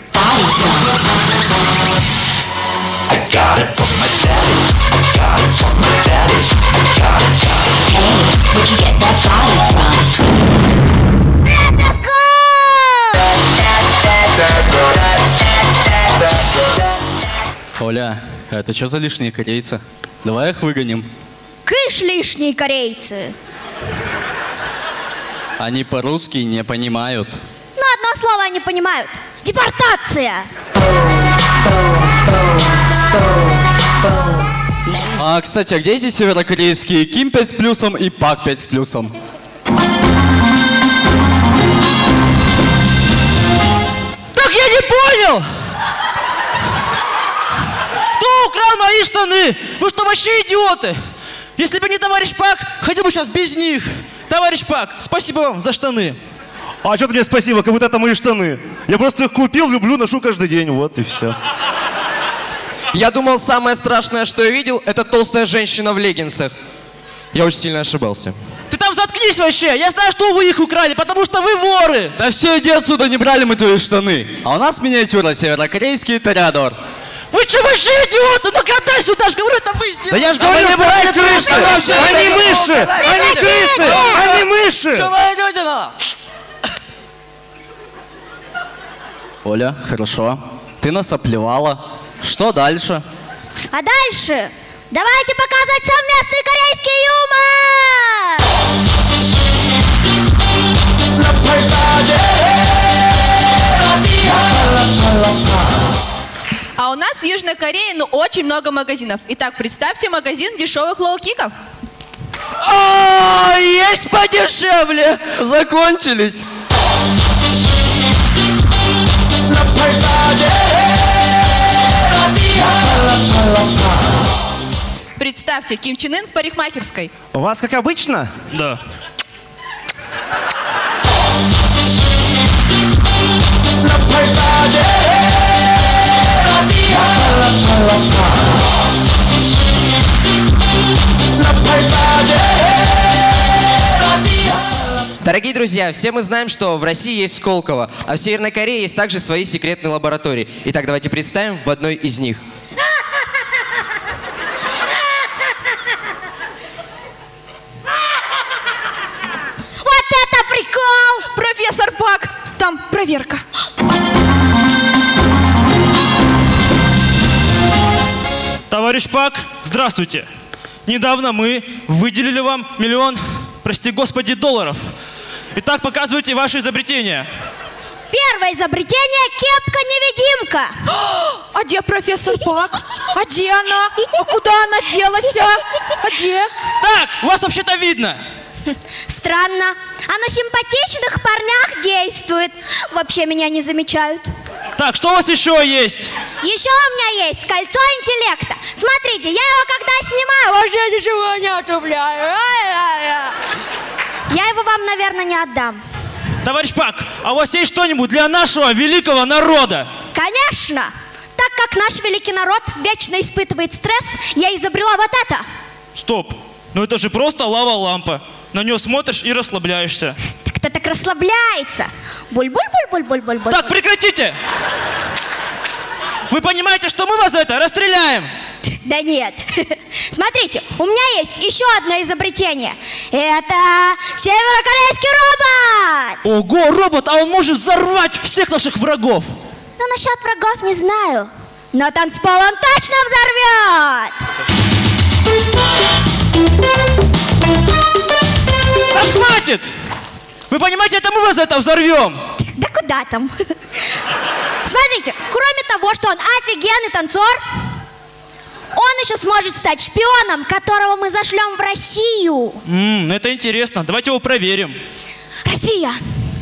Оля, это что за лишние корейцы? Давай их выгоним. Кыш лишние корейцы. Они по-русски не понимают. Ну, одно слово они понимают. Депортация. А, кстати, а где эти северокорейские Ким 5 с плюсом и Пак 5 с плюсом? Так я не понял! Украл мои штаны? Вы что, вообще идиоты? Если бы не товарищ Пак, ходил бы сейчас без них. Товарищ Пак, спасибо вам за штаны. А что ты мне спасибо, как будто это мои штаны. Я просто их купил, люблю, ношу каждый день, вот и все. Я думал, самое страшное, что я видел, это толстая женщина в леггинсах. Я очень сильно ошибался. Ты там заткнись вообще! Я знаю, что вы их украли, потому что вы воры! Да все, иди отсюда, не брали мы твои штаны. А у нас миниатюра северокорейский Ториадор. Вы что, вообще идиоты? Ну-ка отдай сюда, ж говорю, это вы сделали! Да я ж А вы говорю, не это брали они крысы! Они мыши! Они крысы! Они мыши! Что вы идете на нас? Оля, хорошо. Ты нас оплевала. Что дальше? А дальше давайте показывать совместный корейский юмор! А у нас в Южной Корее, ну, очень много магазинов. Итак, представьте магазин дешевых лоу-киков. О, есть подешевле! Закончились. Представьте, Ким Чен Ын в парикмахерской. У вас как обычно? Да. Дорогие друзья, все мы знаем, что в России есть Сколково, а в Северной Корее есть также свои секретные лаборатории. Итак, давайте представим в одной из них. Вот это прикол! Профессор Пак, там проверка. Товарищ Пак, здравствуйте. Недавно мы выделили вам миллион, прости господи, долларов. Итак, показывайте ваше изобретение. Первое изобретение – кепка-невидимка. А где профессор Пак? А где она? А куда она делась? А, а где? Так, вас вообще-то видно. Странно. А на симпатичных парнях действует. Вообще меня не замечают. Так, что у вас еще есть? Еще у меня есть кольцо интеллекта. Смотрите, я его когда снимаю, вообще ничего не отупляю. Я его вам, наверное, не отдам. Товарищ Пак, а у вас есть что-нибудь для нашего великого народа? Конечно. Так как наш великий народ вечно испытывает стресс, я изобрела вот это. Стоп, ну это же просто лава-лампа. На нее смотришь и расслабляешься. <laughs> Кто так расслабляется? Буль-буль-буль-буль-буль-буль. Так, прекратите! Вы понимаете, что мы вас за это расстреляем? Да нет. <laughs> Смотрите, у меня есть еще одно изобретение. Это северокорейский робот. Ого, робот, а он может взорвать всех наших врагов. Ну, насчет врагов не знаю. Но танцпол он точно взорвет. Да хватит! Вы понимаете, это мы вас это взорвем. Да куда там? Смотрите, кроме того, что он офигенный танцор, он еще сможет стать шпионом, которого мы зашлем в Россию. Ммм, это интересно. Давайте его проверим. Россия,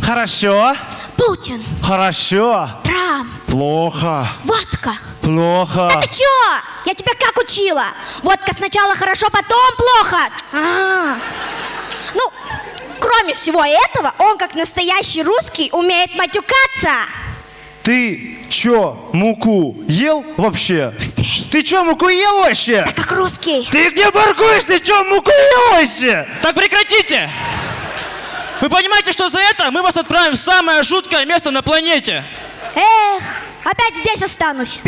Хорошо. Путин, Хорошо. Трамп, Плохо. водка. Плохо. Это чё? Я тебя как учила? Водка сначала хорошо, потом плохо. А. Ну, к кроме всего этого, он как настоящий русский умеет матюкаться. Ты чё, муку ел вообще? Ты чё, муку ел вообще? как русский. Ты где паркуешься, чё, муку ел вообще? Так прекратите! Вы понимаете, что за это мы вас отправим в самое жуткое место на планете? Эх, опять здесь останусь.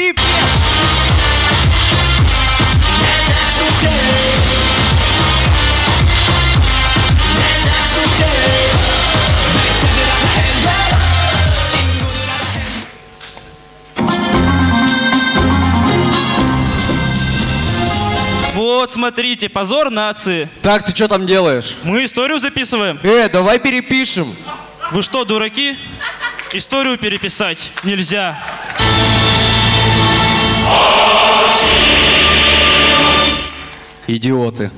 Вот, смотрите, позор нации. Так, ты что там делаешь? Мы историю записываем. Э, давай перепишем. Вы что, дураки? Историю переписать нельзя. Идиоты.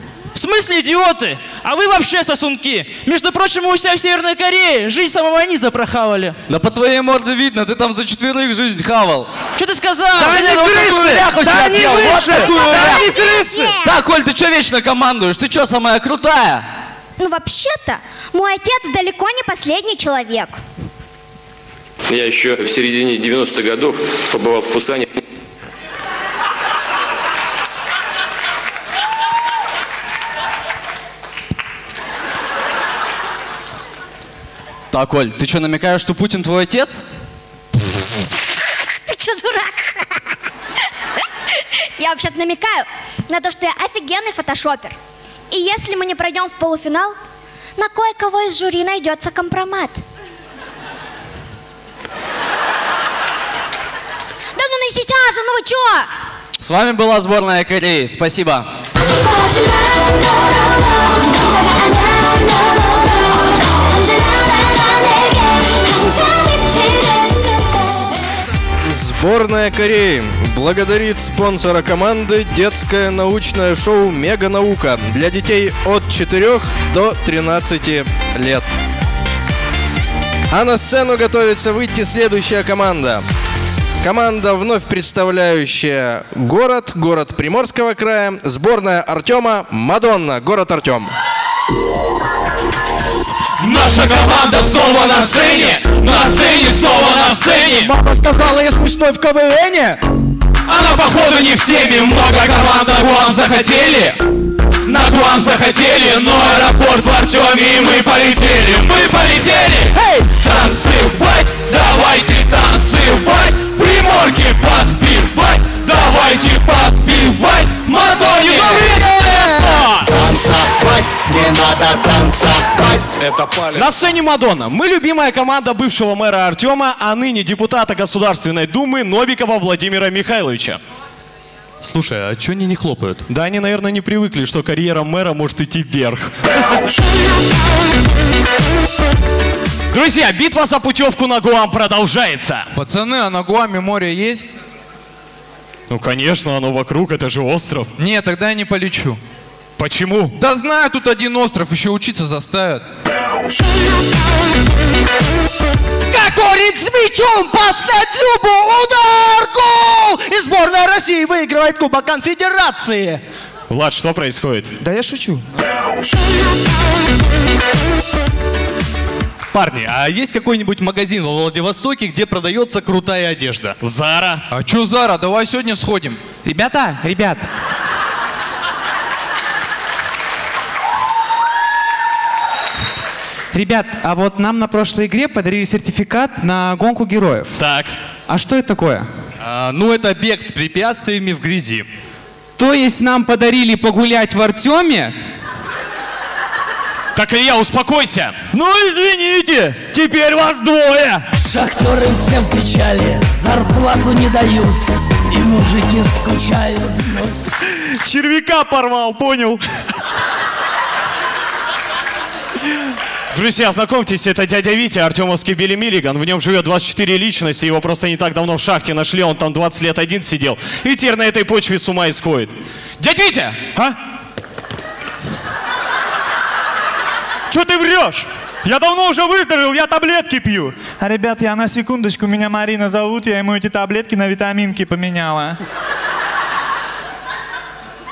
В смысле идиоты? А вы вообще сосунки. Между прочим, у себя в Северной Корее жизнь самого низа прохавали. Да по твоей морде видно, ты там за четверых жизнь хавал. Что ты сказал? Да они крысы! Да они выше! Да они крысы! Так, Коль, ты что вечно командуешь? Ты что, самая крутая? Ну, вообще-то, мой отец далеко не последний человек. Я еще в середине 90-х годов побывал в Пусане. Так, Коль, ты что, намекаешь, что Путин твой отец? <laughs> Ты что, дурак? <laughs> Я вообще-то намекаю на то, что я офигенный фотошопер. И если мы не пройдем в полуфинал, на кое-кого из жюри найдется компромат. <laughs> Да ну не сейчас же, ну вы чё? С вами была сборная Кореи. Спасибо. Сборная Кореи благодарит спонсора команды детское научное шоу «Мега наука» для детей от 4 до 13 лет. А на сцену готовится выйти следующая команда. Команда, вновь представляющая город, город Приморского края, сборная Артема «Мадонна», город Артем. Наша команда снова на сцене, на сцене, снова на сцене. Мама сказала, я смешной в КВНе. Она походу не в теме, много команд на Гуам захотели. На Гуам захотели, но аэропорт в Артеме, и мы полетели, мы полетели. Танцевать, давайте танцевать, приморки подпевать, давайте подпевать, Мадонне Танцевать, не надо танцевать. Это палец. На сцене Мадонна. Мы любимая команда бывшего мэра Артема, а ныне депутата Государственной Думы Новикова Владимира Михайловича. Слушай, а чё они не хлопают? Да они, наверное, не привыкли, что карьера мэра может идти вверх. Друзья, битва за путевку на Гуам продолжается. Пацаны, а на Гуаме море есть? Ну, конечно, оно вокруг, это же остров. Нет, тогда я не полечу. Почему? Да знаю, тут один остров, еще учиться заставят. Как орит с мячом, пас на Дзюбу, удар, гол! И сборная России выигрывает Кубок Конфедерации. Влад, что происходит? Да я шучу. Парни, а есть какой-нибудь магазин во Владивостоке, где продается крутая одежда? Зара. А чё Зара? Давай сегодня сходим. Ребята, ребят. Ребят, а вот нам на прошлой игре подарили сертификат на гонку героев. Так. А что это такое? А, ну, это бег с препятствиями в грязи. То есть нам подарили погулять в Артеме? Так, Илья, успокойся. Ну извините, теперь вас двое. Шахтеры все в печали, зарплату не дают, и мужики скучают. но- Червяка порвал, понял? Друзья, знакомьтесь, это дядя Витя, артемовский Билли Миллиган. В нем живет 24 личности, его просто не так давно в шахте нашли, он там 20 лет один сидел. И теперь на этой почве с ума исходит. Дядя Витя! А? Что ты врешь? Я давно уже выздоровел, я таблетки пью. А, ребят, я на секундочку, меня Марина зовут, я ему эти таблетки на витаминки поменяла.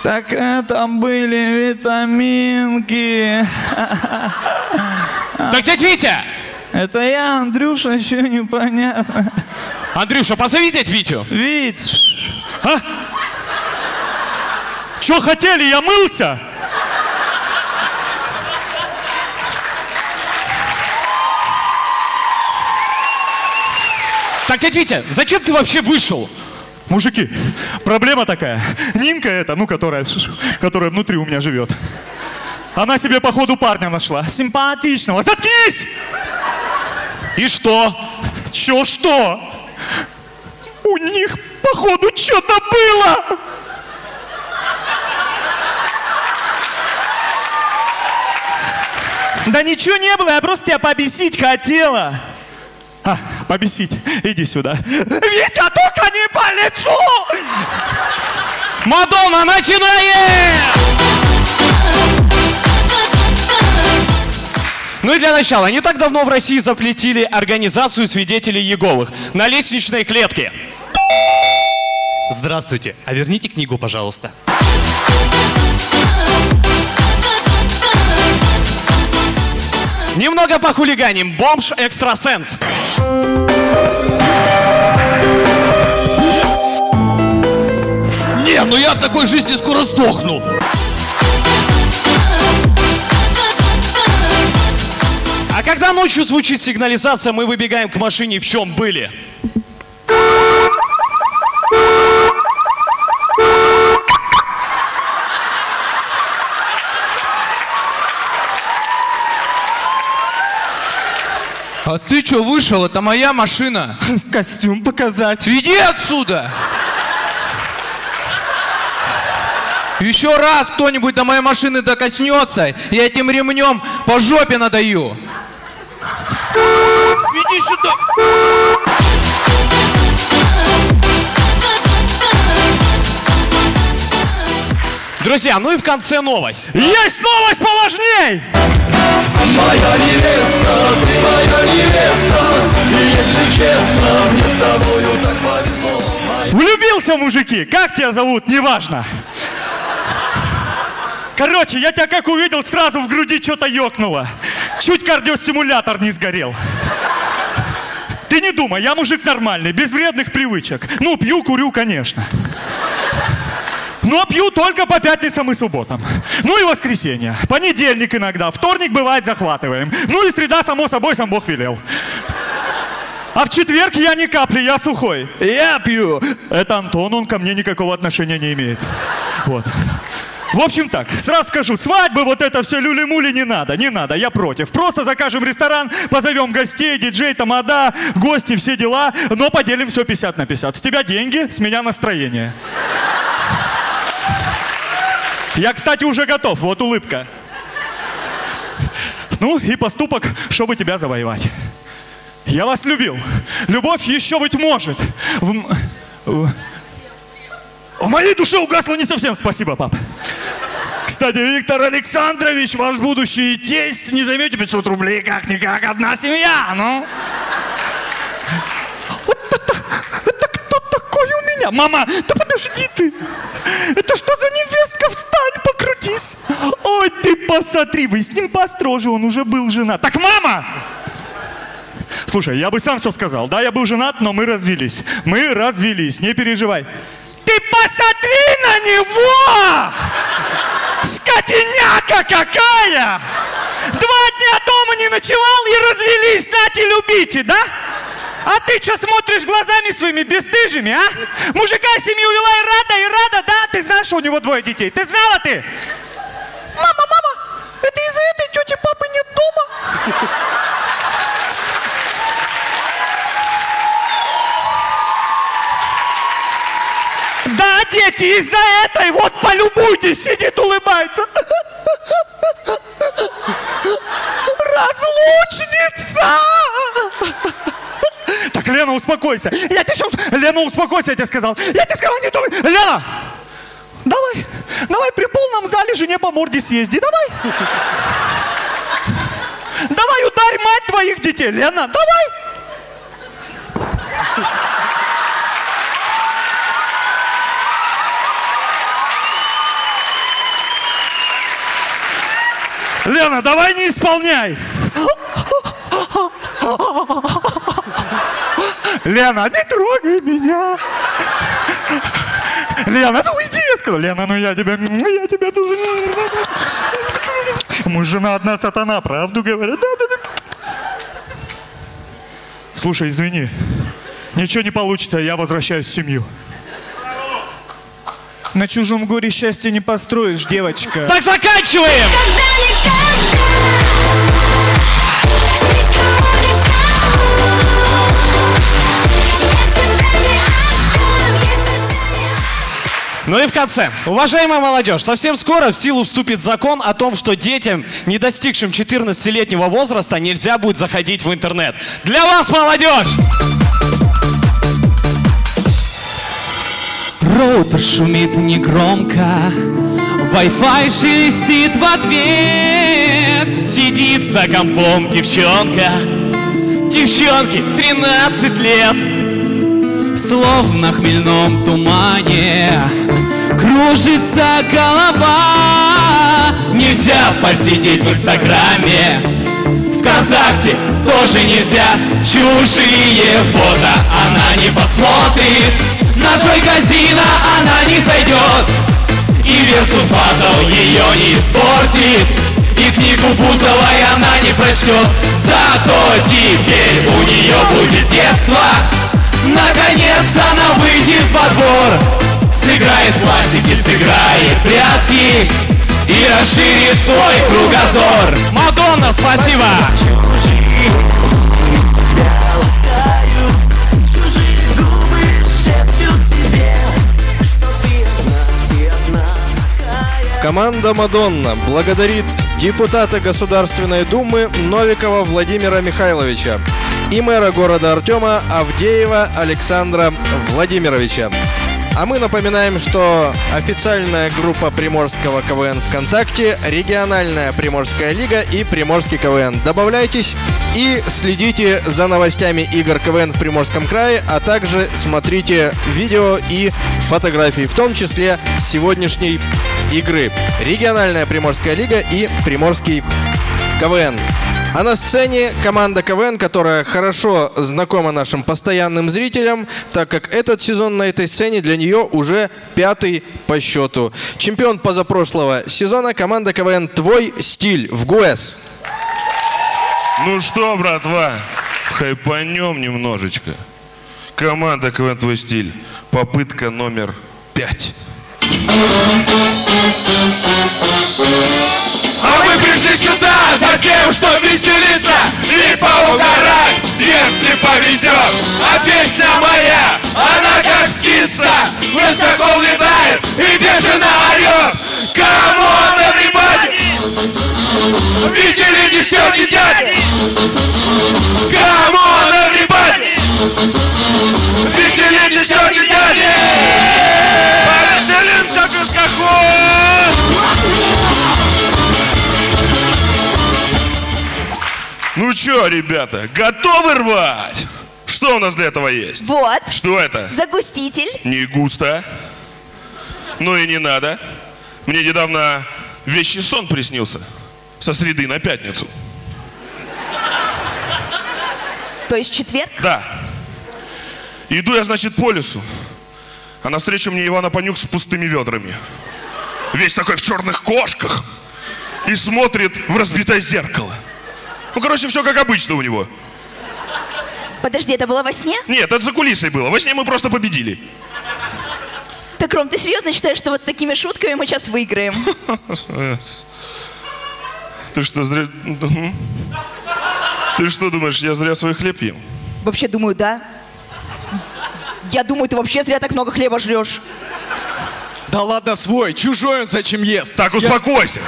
Так это были витаминки. Так, дядь Витя! Это я, Андрюша, еще непонятно. Андрюша, позови дядь Витю. Вить. А? Что хотели, я мылся? Так, дядь Витя, зачем ты вообще вышел? Мужики, проблема такая. Нинка эта, ну, которая, которая внутри у меня живет. Она себе, походу, парня нашла. Симпатичного. Заткнись! И что? Чё что? У них, походу, что-то было! Да ничего не было, я просто тебя побесить хотела. А, побесить. Иди сюда. Витя, только не по лицу! Мадонна, начинает! Ну и для начала, не так давно в России запретили организацию свидетелей Еговых на лестничной клетке. Здравствуйте. А верните книгу, пожалуйста. Немного похулиганим. Бомж-экстрасенс. Не, ну я от такой жизни скоро сдохну. А когда ночью звучит сигнализация, мы выбегаем к машине, в чем были. А ты что вышел? Это моя машина. <laughs> Костюм показать. Иди отсюда! Еще раз кто-нибудь до моей машины докоснется, я этим ремнем по жопе надаю. Иди сюда! Друзья, ну и в конце новость. Есть новость поважней! Моя невеста, ты моя невеста И если честно, мне с тобою так повезло Влюбился, мужики! Как тебя зовут? Неважно. Короче, я тебя как увидел, сразу в груди что-то ёкнуло. Чуть кардиостимулятор не сгорел. Ты не думай, я мужик нормальный, без вредных привычек. Ну, пью, курю, конечно. Но пью только по пятницам и субботам. Ну и воскресенье. Понедельник иногда. Вторник бывает захватываем. Ну и среда, само собой, сам Бог велел. А в четверг я ни капли, я сухой. Я пью. Это Антон, он ко мне никакого отношения не имеет. Вот. В общем так, сразу скажу, свадьбы, вот это все люли-мули не надо, не надо, я против. Просто закажем ресторан, позовем гостей, диджей, тамада, гости, все дела, но поделим все 50 на 50. С тебя деньги, с меня настроение. Я, кстати, уже готов, вот улыбка. Ну и поступок, чтобы тебя завоевать. Я вас любил. Любовь еще быть может. В, в- в моей душе угасла не совсем. Спасибо, пап. Кстати, Виктор Александрович, ваш будущий тесть, не займете 500 рублей, как-никак, одна семья, ну. Вот это, это кто такой у меня? Мама, да подожди ты. Это что за невестка? Встань, покрутись. Ой, ты посмотри, вы с ним построже, он уже был женат. Так, мама! Слушай, я бы сам все сказал. Да, я был женат, но мы развелись. Мы развелись, не переживай. Ты посмотри на него! Скотиняка какая! Два дня дома не ночевал и развелись, нате, любите, да? А ты что смотришь глазами своими бесстыжими, а? Мужика семью увела и рада, и рада, да? Ты знаешь, что у него двое детей? Ты знала ты? Мама, мама, это из-за этой тети папы нет дома? Да, дети, из-за этой вот полюбуйтесь, сидит, улыбается. Разлучница! Так, Лена, успокойся. Я тебе сейчас... Лена, успокойся, я тебе сказал. Я тебе сказал, не то. Лена, давай, давай при полном зале жене по морде съезди, давай. Давай ударь мать твоих детей, Лена, давай. Лена, давай не исполняй. Лена, не трогай меня! Лена, ну уйди, я сказал. Лена, ну я тебя, ну я тебя тоже... Муж, жена одна сатана, правду говорят. Да, да, да. Слушай, извини, ничего не получится, я возвращаюсь в семью. На чужом горе счастья не построишь, девочка. Так заканчиваем! Ну и в конце. Уважаемая молодежь, совсем скоро в силу вступит закон о том, что детям, не достигшим 14-летнего возраста, нельзя будет заходить в интернет. Для вас, молодежь! Роутер шумит негромко, Wi-Fi шелестит в ответ. Сидит за компом девчонка, девчонке 13 лет. Словно в хмельном тумане. Кружится голова. Нельзя посидеть в Инстаграме. Вконтакте тоже нельзя. Чужие фото она не посмотрит. На Джой Казино она не зайдет. И Версус Батл ее не испортит. И книгу Бузовой она не прочтет. Зато теперь у нее будет детство Наконец она выйдет во двор. Сыграет классики, сыграет прятки И расширит свой кругозор. Мадонна, спасибо! Команда «Мадонна» благодарит депутата Государственной Думы Новикова Владимира Михайловича и мэра города Артема Авдеева Александра Владимировича. А мы напоминаем, что официальная группа Приморского КВН ВКонтакте, региональная Приморская лига и Приморский КВН. Добавляйтесь и следите за новостями игр КВН в Приморском крае, а также смотрите видео и фотографии, в том числе сегодняшней игры. Региональная Приморская лига и Приморский КВН. А на сцене команда КВН, которая хорошо знакома нашим постоянным зрителям, так как этот сезон на этой сцене для нее уже пятый по счету. Чемпион позапрошлого сезона команда КВН «Твой стиль» в ГУЭС. Ну что, братва, хайпанем немножечко. Команда КВН «Твой стиль». Попытка номер пять. А мы пришли сюда за тем, что веселиться и поугарать, если повезет. А песня моя, она как птица, высоко летает и бешено орет. Come on, everybody! Весели девчонки, дяди! Come on, everybody! Весели девчонки, дяди! Повеселимся, Кашкаку! Ну чё, ребята, готовы рвать? Что у нас для этого есть? Вот. Что это? Загуститель. Не густо. Ну и не надо. Мне недавно вещий сон приснился. Со среды на пятницу. То есть четверг? Да. Иду я, значит, по лесу. А навстречу мне Ивана Панюк с пустыми ведрами. Весь такой в черных кошках. И смотрит в разбитое зеркало. Ну, короче, все как обычно у него. Подожди, это было во сне? Нет, это за кулисой было. Во сне мы просто победили. Так, Ром, ты серьезно считаешь, что вот с такими шутками мы сейчас выиграем? <laughs> Ты что, зря... Ты что думаешь, я зря свой хлеб ем? Вообще, думаю, да. Я думаю, ты вообще зря так много хлеба жрешь. Да ладно свой, чужой он зачем ест? Так, успокойся.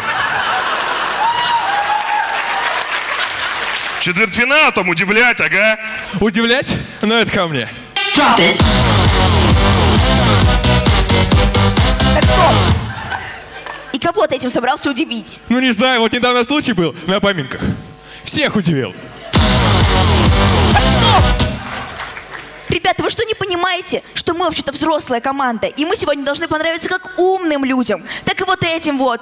Четвертьфинал там удивлять, ага. Удивлять? Ну это ко мне. Так стоп! И кого ты этим собрался удивить? Ну не знаю, вот недавно случай был на поминках. Всех удивил. Ребята, вы что не понимаете, что мы вообще-то взрослая команда, и мы сегодня должны понравиться как умным людям, так и вот этим вот.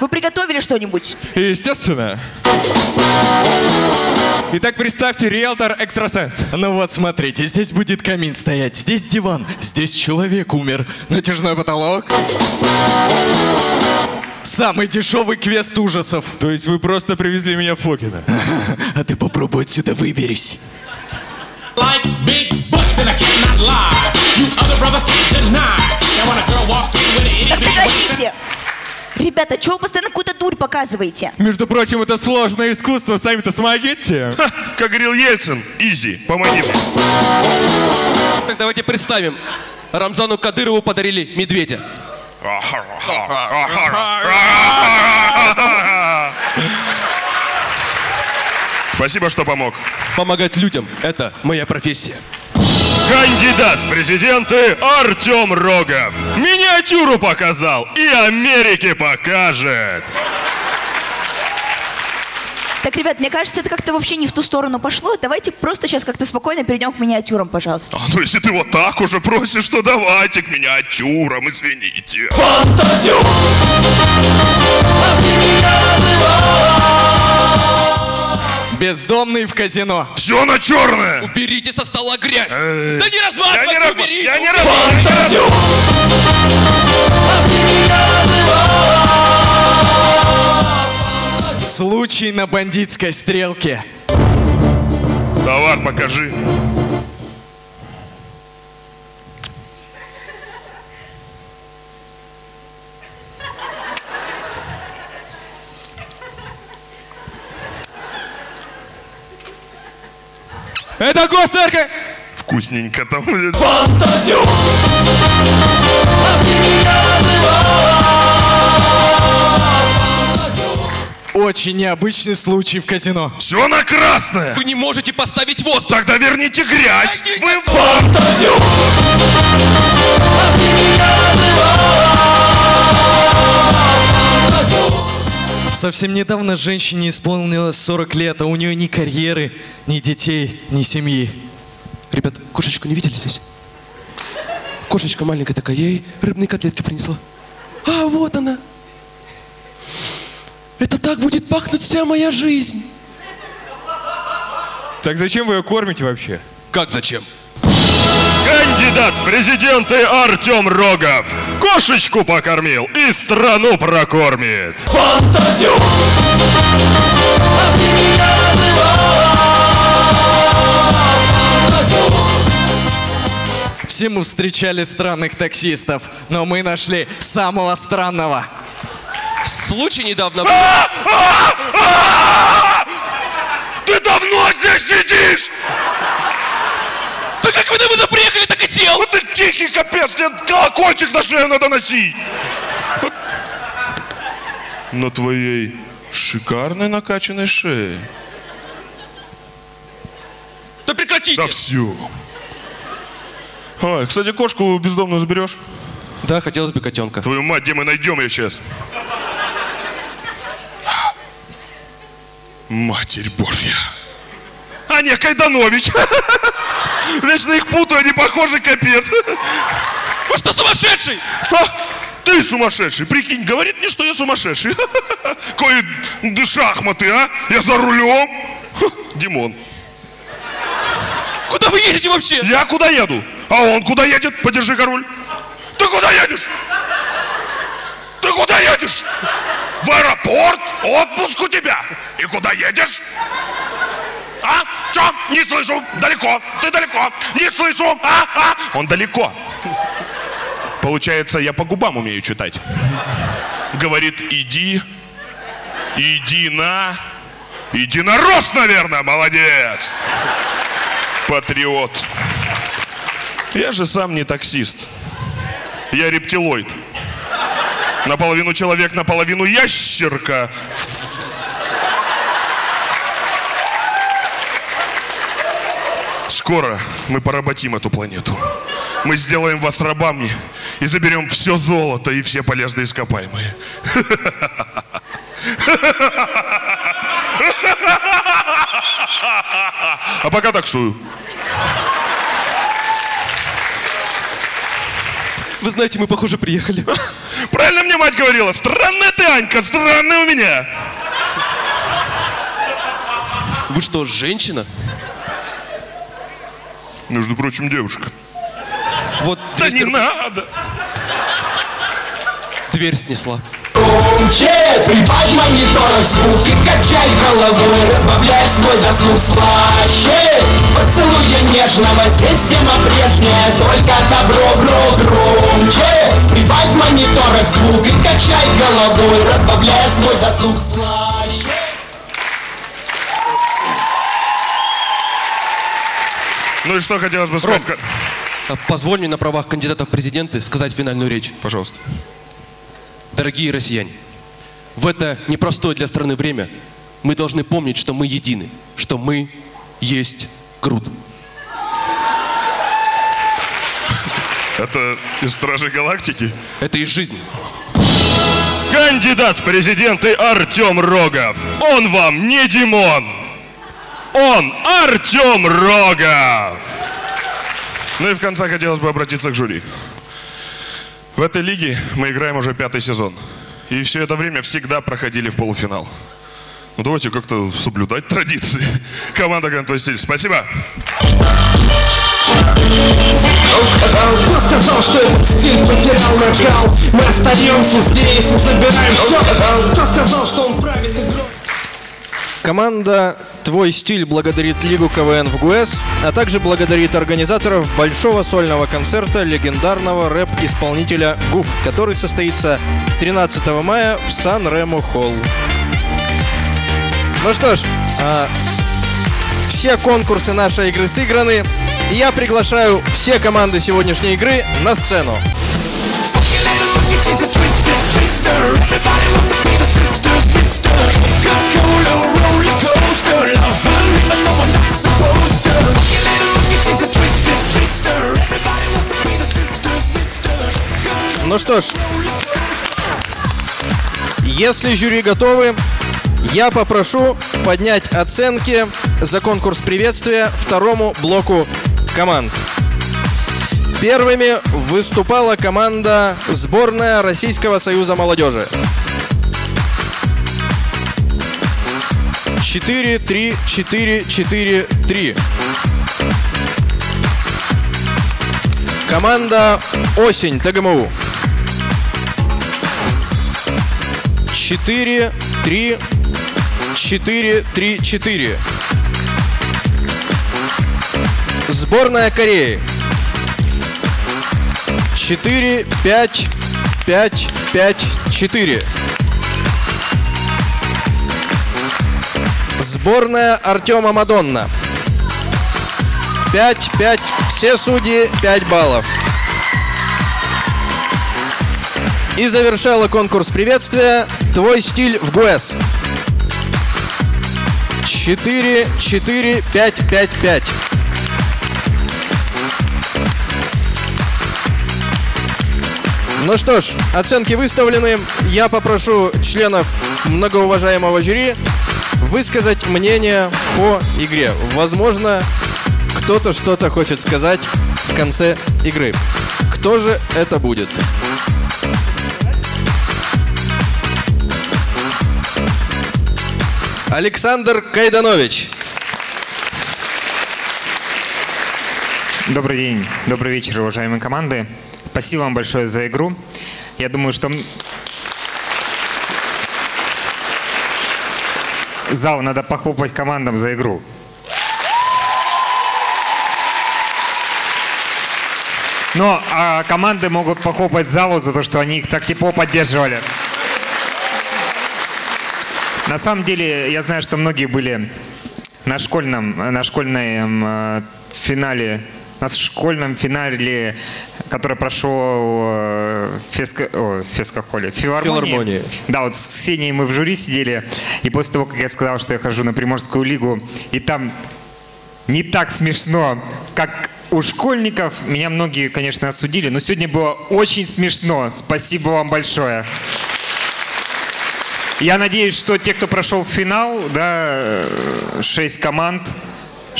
Вы приготовили что-нибудь? Естественно. Итак, представьте, риэлтор-экстрасенс. Ну вот, смотрите, здесь будет камин стоять, здесь диван, здесь человек умер, натяжной потолок. Самый дешевый квест ужасов. То есть вы просто привезли меня в Фокина? <laughs> А ты попробуй отсюда выберись. Like big butts and I cannot lie. You other brothers can't deny. Now when a girl walks in with an itty Так bitty waist прекратите! Ребята, чего вы постоянно какую-то дурь показываете? Между прочим, это сложное искусство, сами-то смогите. Как говорил Ельцин, изи, помоги мне. Так давайте представим. Рамзану Кадырову подарили медведя. Спасибо, что помог. Помогать людям – это моя профессия. Кандидат в президенты Артем Рогов. Миниатюру показал и Америке покажет. Так, ребят, мне кажется, это как-то вообще не в ту сторону пошло. Давайте просто сейчас как-то спокойно перейдем к миниатюрам, пожалуйста. А, ну если ты вот так уже просишь, то давайте к миниатюрам, извините. Бездомный в казино. Все на черное! Уберите со стола грязь! Да не Я размазывайте, не раз... уберите! Я не раз... Случай на бандитской стрелке. Товар покажи. Это гостерка! Вкусненько там будет. Очень необычный случай в казино. Все на красное! Вы не можете поставить воздух! Тогда верните грязь! Вы Совсем недавно женщине исполнилось 40 лет, а у нее ни карьеры, ни детей, ни семьи. Ребят, кошечку не видели здесь? Кошечка маленькая такая, я ей рыбные котлетки принесла. А, вот она. Это так будет пахнуть вся моя жизнь. Так зачем вы ее кормите вообще? Как зачем? Кандидат в президенты Артем Рогов. Кошечку покормил и страну прокормит. Все мы встречали странных таксистов, но мы нашли самого странного. Случай недавно был. Ты давно здесь сидишь! Да как вы давно тихий капец, тебе колокольчик на шею надо носить! На твоей шикарной накачанной шее. Да прекратите! Да все. Ой, кстати, кошку бездомную заберешь? Да, хотелось бы котенка. Твою мать, где мы найдем ее сейчас? Матерь Божья. А не, Кайданович. Вечно <laughs> их путаю, они похожи капец. Вы что, сумасшедший? А, ты сумасшедший. Прикинь, говорит мне, что я сумасшедший. <laughs> Д- шахматы, а? Я за рулем. Димон. Куда вы едете вообще? Я куда еду? А он куда едет? Подержи-ка руль. Ты куда едешь? Ты куда едешь? В аэропорт? Отпуск у тебя. И куда едешь? Чё? Не слышу. Далеко. Ты далеко. Не слышу. А? А? Он далеко. Получается, я по губам умею читать. Говорит, иди. Иди на. Иди на рост, наверное. Молодец. Патриот. Я же сам не таксист. Я рептилоид. Наполовину человек, наполовину ящерка. Скоро мы поработим эту планету. Мы сделаем вас рабами и заберем все золото и все полезные ископаемые. А пока таксую. Вы знаете, мы, похоже, приехали. Правильно мне мать говорила? Странная ты, Анька, странная у меня. Вы что, женщина? Между прочим, девушка. Вот Да не надо. дверь снесла. Громче, прибавь монитора звук и качай головой Разбавляй свой досуг слаще Поцелуя нежного, здесь тема прежняя Только добро, бро, громче Прибавь монитора звук и качай головой Разбавляй свой досуг слаще Ну и что хотелось бы сказать? А Позволь мне на правах кандидата в президенты сказать финальную речь. Пожалуйста. Дорогие россияне, в это непростое для страны время мы должны помнить, что мы едины, что мы есть Грут. Это из Стражей Галактики? Это из жизни. Кандидат в президенты Артем Рогов. Он вам не Димон. Он Артем Рогов. Ну и в конце хотелось бы обратиться к жюри. В этой лиге мы играем уже пятый сезон. И все это время всегда проходили в полуфинал. Ну давайте как-то соблюдать традиции. <laughs> Команда Ган Твой стиль. Спасибо. Кто сказал, что этот стиль потерял накал? Мы остаемся здесь и забираем все. Кто сказал, что он правит игрой? Команда «Твой стиль» благодарит Лигу КВН в ГУЭС, а также благодарит организаторов большого сольного концерта легендарного рэп-исполнителя ГУФ, который состоится 13 мая в Сан-Ремо Холл. Ну что ж, а, все конкурсы нашей игры сыграны. Я приглашаю все команды сегодняшней игры на сцену. She's a twisted trickster Everybody wants to be the sisters, mister Ну что ж, если жюри готовы, я попрошу поднять оценки за конкурс приветствия второму блоку команд. Первыми выступала команда сборная Российского Союза молодежи. 4, 3, 4, 4, 3. Команда «Осень» ТГМУ. 4, 3, 4, 3, 4. Сборная Кореи. 4, 5, 5, 5, 4. Сборная Артема Мадонна. 5, 5, все судьи 5 баллов. И завершала конкурс приветствия «Твой стиль в ГУЭС». 4, 4, 5, 5, 5. Ну что ж, оценки выставлены. Я попрошу членов многоуважаемого жюри высказать мнение по игре. Возможно, кто-то что-то хочет сказать в конце игры. Кто же это будет? Александр Кайданович. Добрый день, добрый вечер, уважаемые команды. Спасибо вам большое за игру. Я думаю, что зал надо похлопать командам за игру. Но а команды могут похлопать залу за то, что они их так тепло поддерживали. На самом деле, я знаю, что многие были на школьном, на школьном э, финале, на школьном финале, который прошел э, в феско, о, фескохоле, филармонии. Филармонии. Да, вот с Ксенией мы в жюри сидели, и после того, как я сказал, что я хожу на Приморскую лигу, и там не так смешно, как у школьников, меня многие, конечно, осудили, но сегодня было очень смешно. Спасибо вам большое. Я надеюсь, что те, кто прошел в финал, да, э, шесть команд,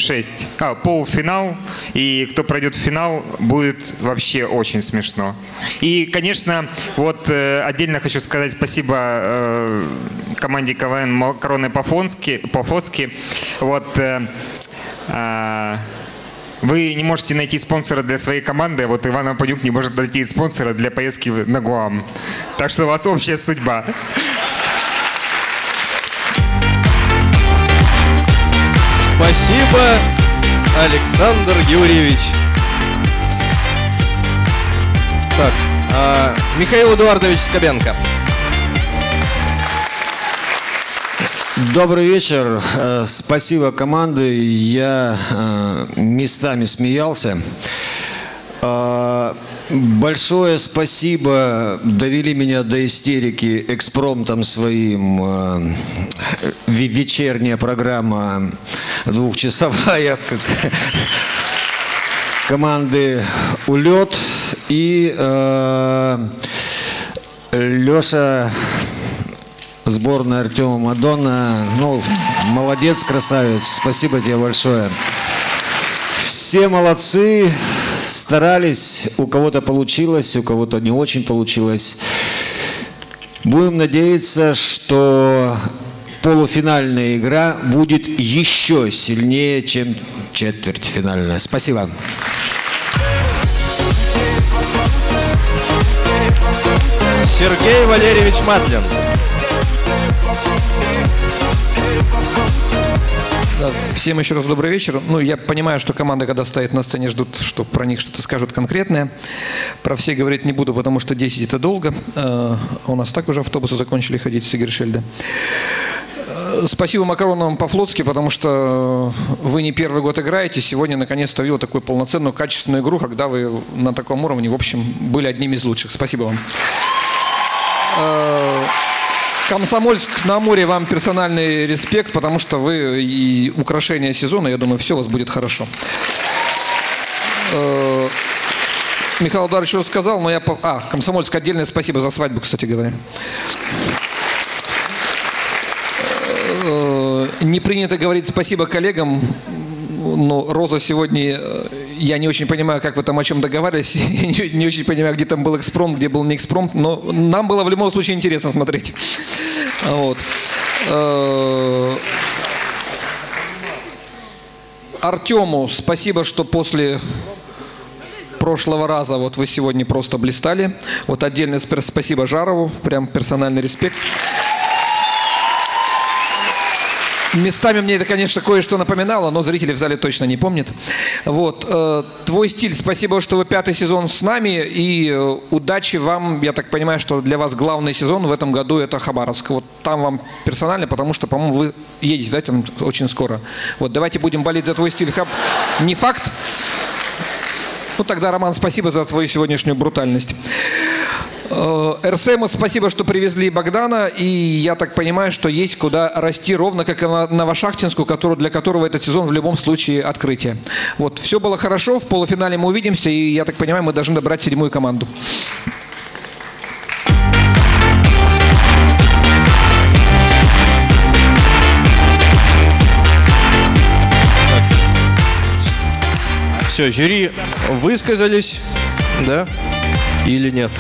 6. А, полуфинал. И кто пройдет в финал, будет вообще очень смешно. И, конечно, вот э, отдельно хочу сказать спасибо э, команде КВН Макароны. Пафоски. Вот э, а, вы не можете найти спонсора для своей команды, вот Иван Апанюк не может найти спонсора для поездки на Гуам. Так что у вас общая судьба. Спасибо, Александр Юрьевич. Так, а, Михаил Эдуардович Скобенко. Добрый вечер. Э, Спасибо команды. Я э, местами смеялся. Большое спасибо. Довели меня до истерики экспромтом своим. э, ве- Вечерняя программа двухчасовая. <laughs> Команды «Улет» и э, Леша сборная Артема Мадонна. Ну, молодец, красавец. Спасибо тебе большое. Все молодцы, старались. У кого-то получилось, у кого-то не очень получилось. Будем надеяться, что полуфинальная игра будет еще сильнее, чем четвертьфинальная. Спасибо. Сергей Валерьевич Матлин. Всем еще раз добрый вечер. Ну, я понимаю, что команда, когда стоит на сцене, ждут, что про них что-то скажут конкретное. Про все говорить не буду, потому что 10 это долго. Э, У нас так уже автобусы закончили ходить с Игершельда. Э, Спасибо макаронам по-флотски, потому что вы не первый год играете. Сегодня наконец-то видел такую полноценную, качественную игру, когда вы на таком уровне, в общем, были одними из лучших. Спасибо вам. Э, Комсомольск на Амуре вам персональный респект, потому что вы и украшение сезона, я думаю, все у вас будет хорошо. Э, Михаил Ударович уже сказал, но я... А, Комсомольск отдельное спасибо за свадьбу, кстати говоря. Э, Не принято говорить спасибо коллегам, но Роза сегодня, э, я не очень понимаю, как вы там о чем договаривались, <laughs> не, не очень понимаю, где там был экспромт, где был не экспромт, но нам было в любом случае интересно смотреть. Вот. Э, Артему спасибо, что после прошлого раза вот вы сегодня просто блистали. Вот отдельное спасибо Жарову, прям персональный респект. Местами мне это, конечно, кое-что напоминало, но зрители в зале точно не помнят. Вот. э, Твой стиль, спасибо, что вы пятый сезон с нами, и э, удачи вам, я так понимаю, что для вас главный сезон в этом году это Хабаровск. Вот там вам персонально, потому что, по-моему, вы едете, да, там очень скоро. Вот давайте будем болеть за твой стиль. Хаб... Не факт. Ну тогда, Роман, спасибо за твою сегодняшнюю брутальность. Э, РСМу спасибо, что привезли Богдана, и я так понимаю, что есть куда расти, ровно как и на Новошахтинску, который, для которого этот сезон в любом случае открытие. Вот, все было хорошо, в полуфинале мы увидимся, и я так понимаю, мы должны добрать седьмую команду. Все, жюри высказались, да? Или нет?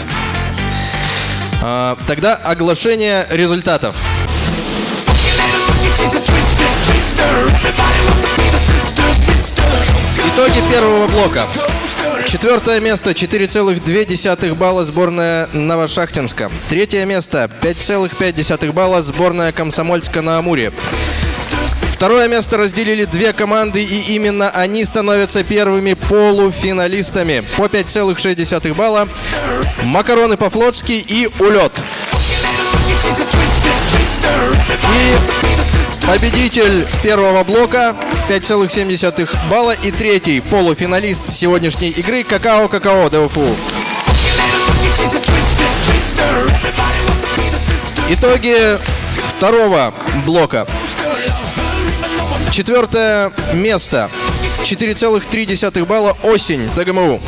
А, тогда оглашение результатов. Итоги первого блока. Четвертое место 4,2 балла сборная Новошахтинска. Третье место 5,5 балла сборная Комсомольска на Амуре. Второе место разделили две команды, и именно они становятся первыми полуфиналистами. По 5,6 балла Макароны по-флотски и Улет. И победитель первого блока 5,7 балла и третий полуфиналист сегодняшней игры Какао-Какао ДФУ. Итоги второго блока. Четвертое место. 4,3 балла осень ТГМУ.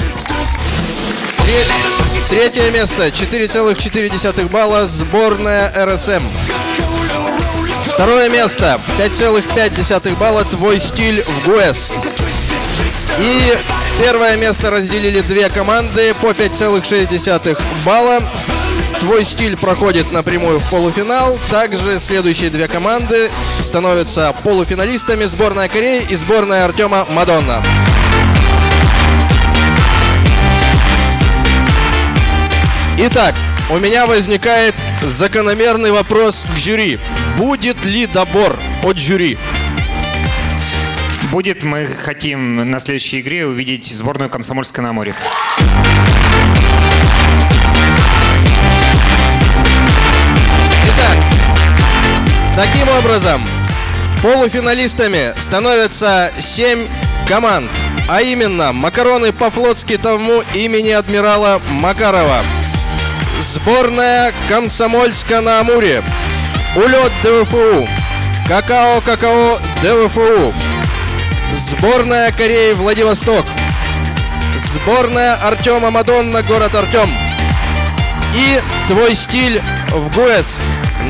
Тре- Третье место. 4,4 балла сборная РСМ. Второе место. 5,5 балла. Твой стиль в ГУЭС. И первое место разделили две команды по 5,6 балла. Твой стиль проходит напрямую в полуфинал. Также следующие две команды становятся полуфиналистами. Сборная Кореи и сборная Артема Мадонна. Итак, у меня возникает закономерный вопрос к жюри. Будет ли добор от жюри? Будет, мы хотим на следующей игре увидеть сборную Комсомольска на море. Таким образом, полуфиналистами становятся 7 команд, а именно макароны по-флотски тому имени адмирала Макарова, сборная Комсомольска на Амуре, улет ДВФУ, какао-какао ДВФУ, сборная Кореи Владивосток, сборная Артема Мадонна, город Артем и твой стиль в ГУЭС.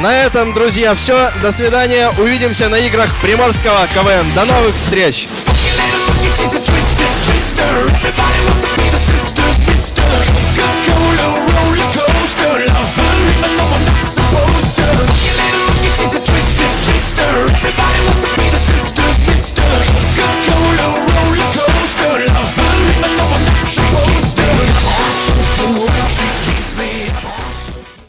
На этом, друзья, все. До свидания. Увидимся на играх Приморского КВН. До новых встреч!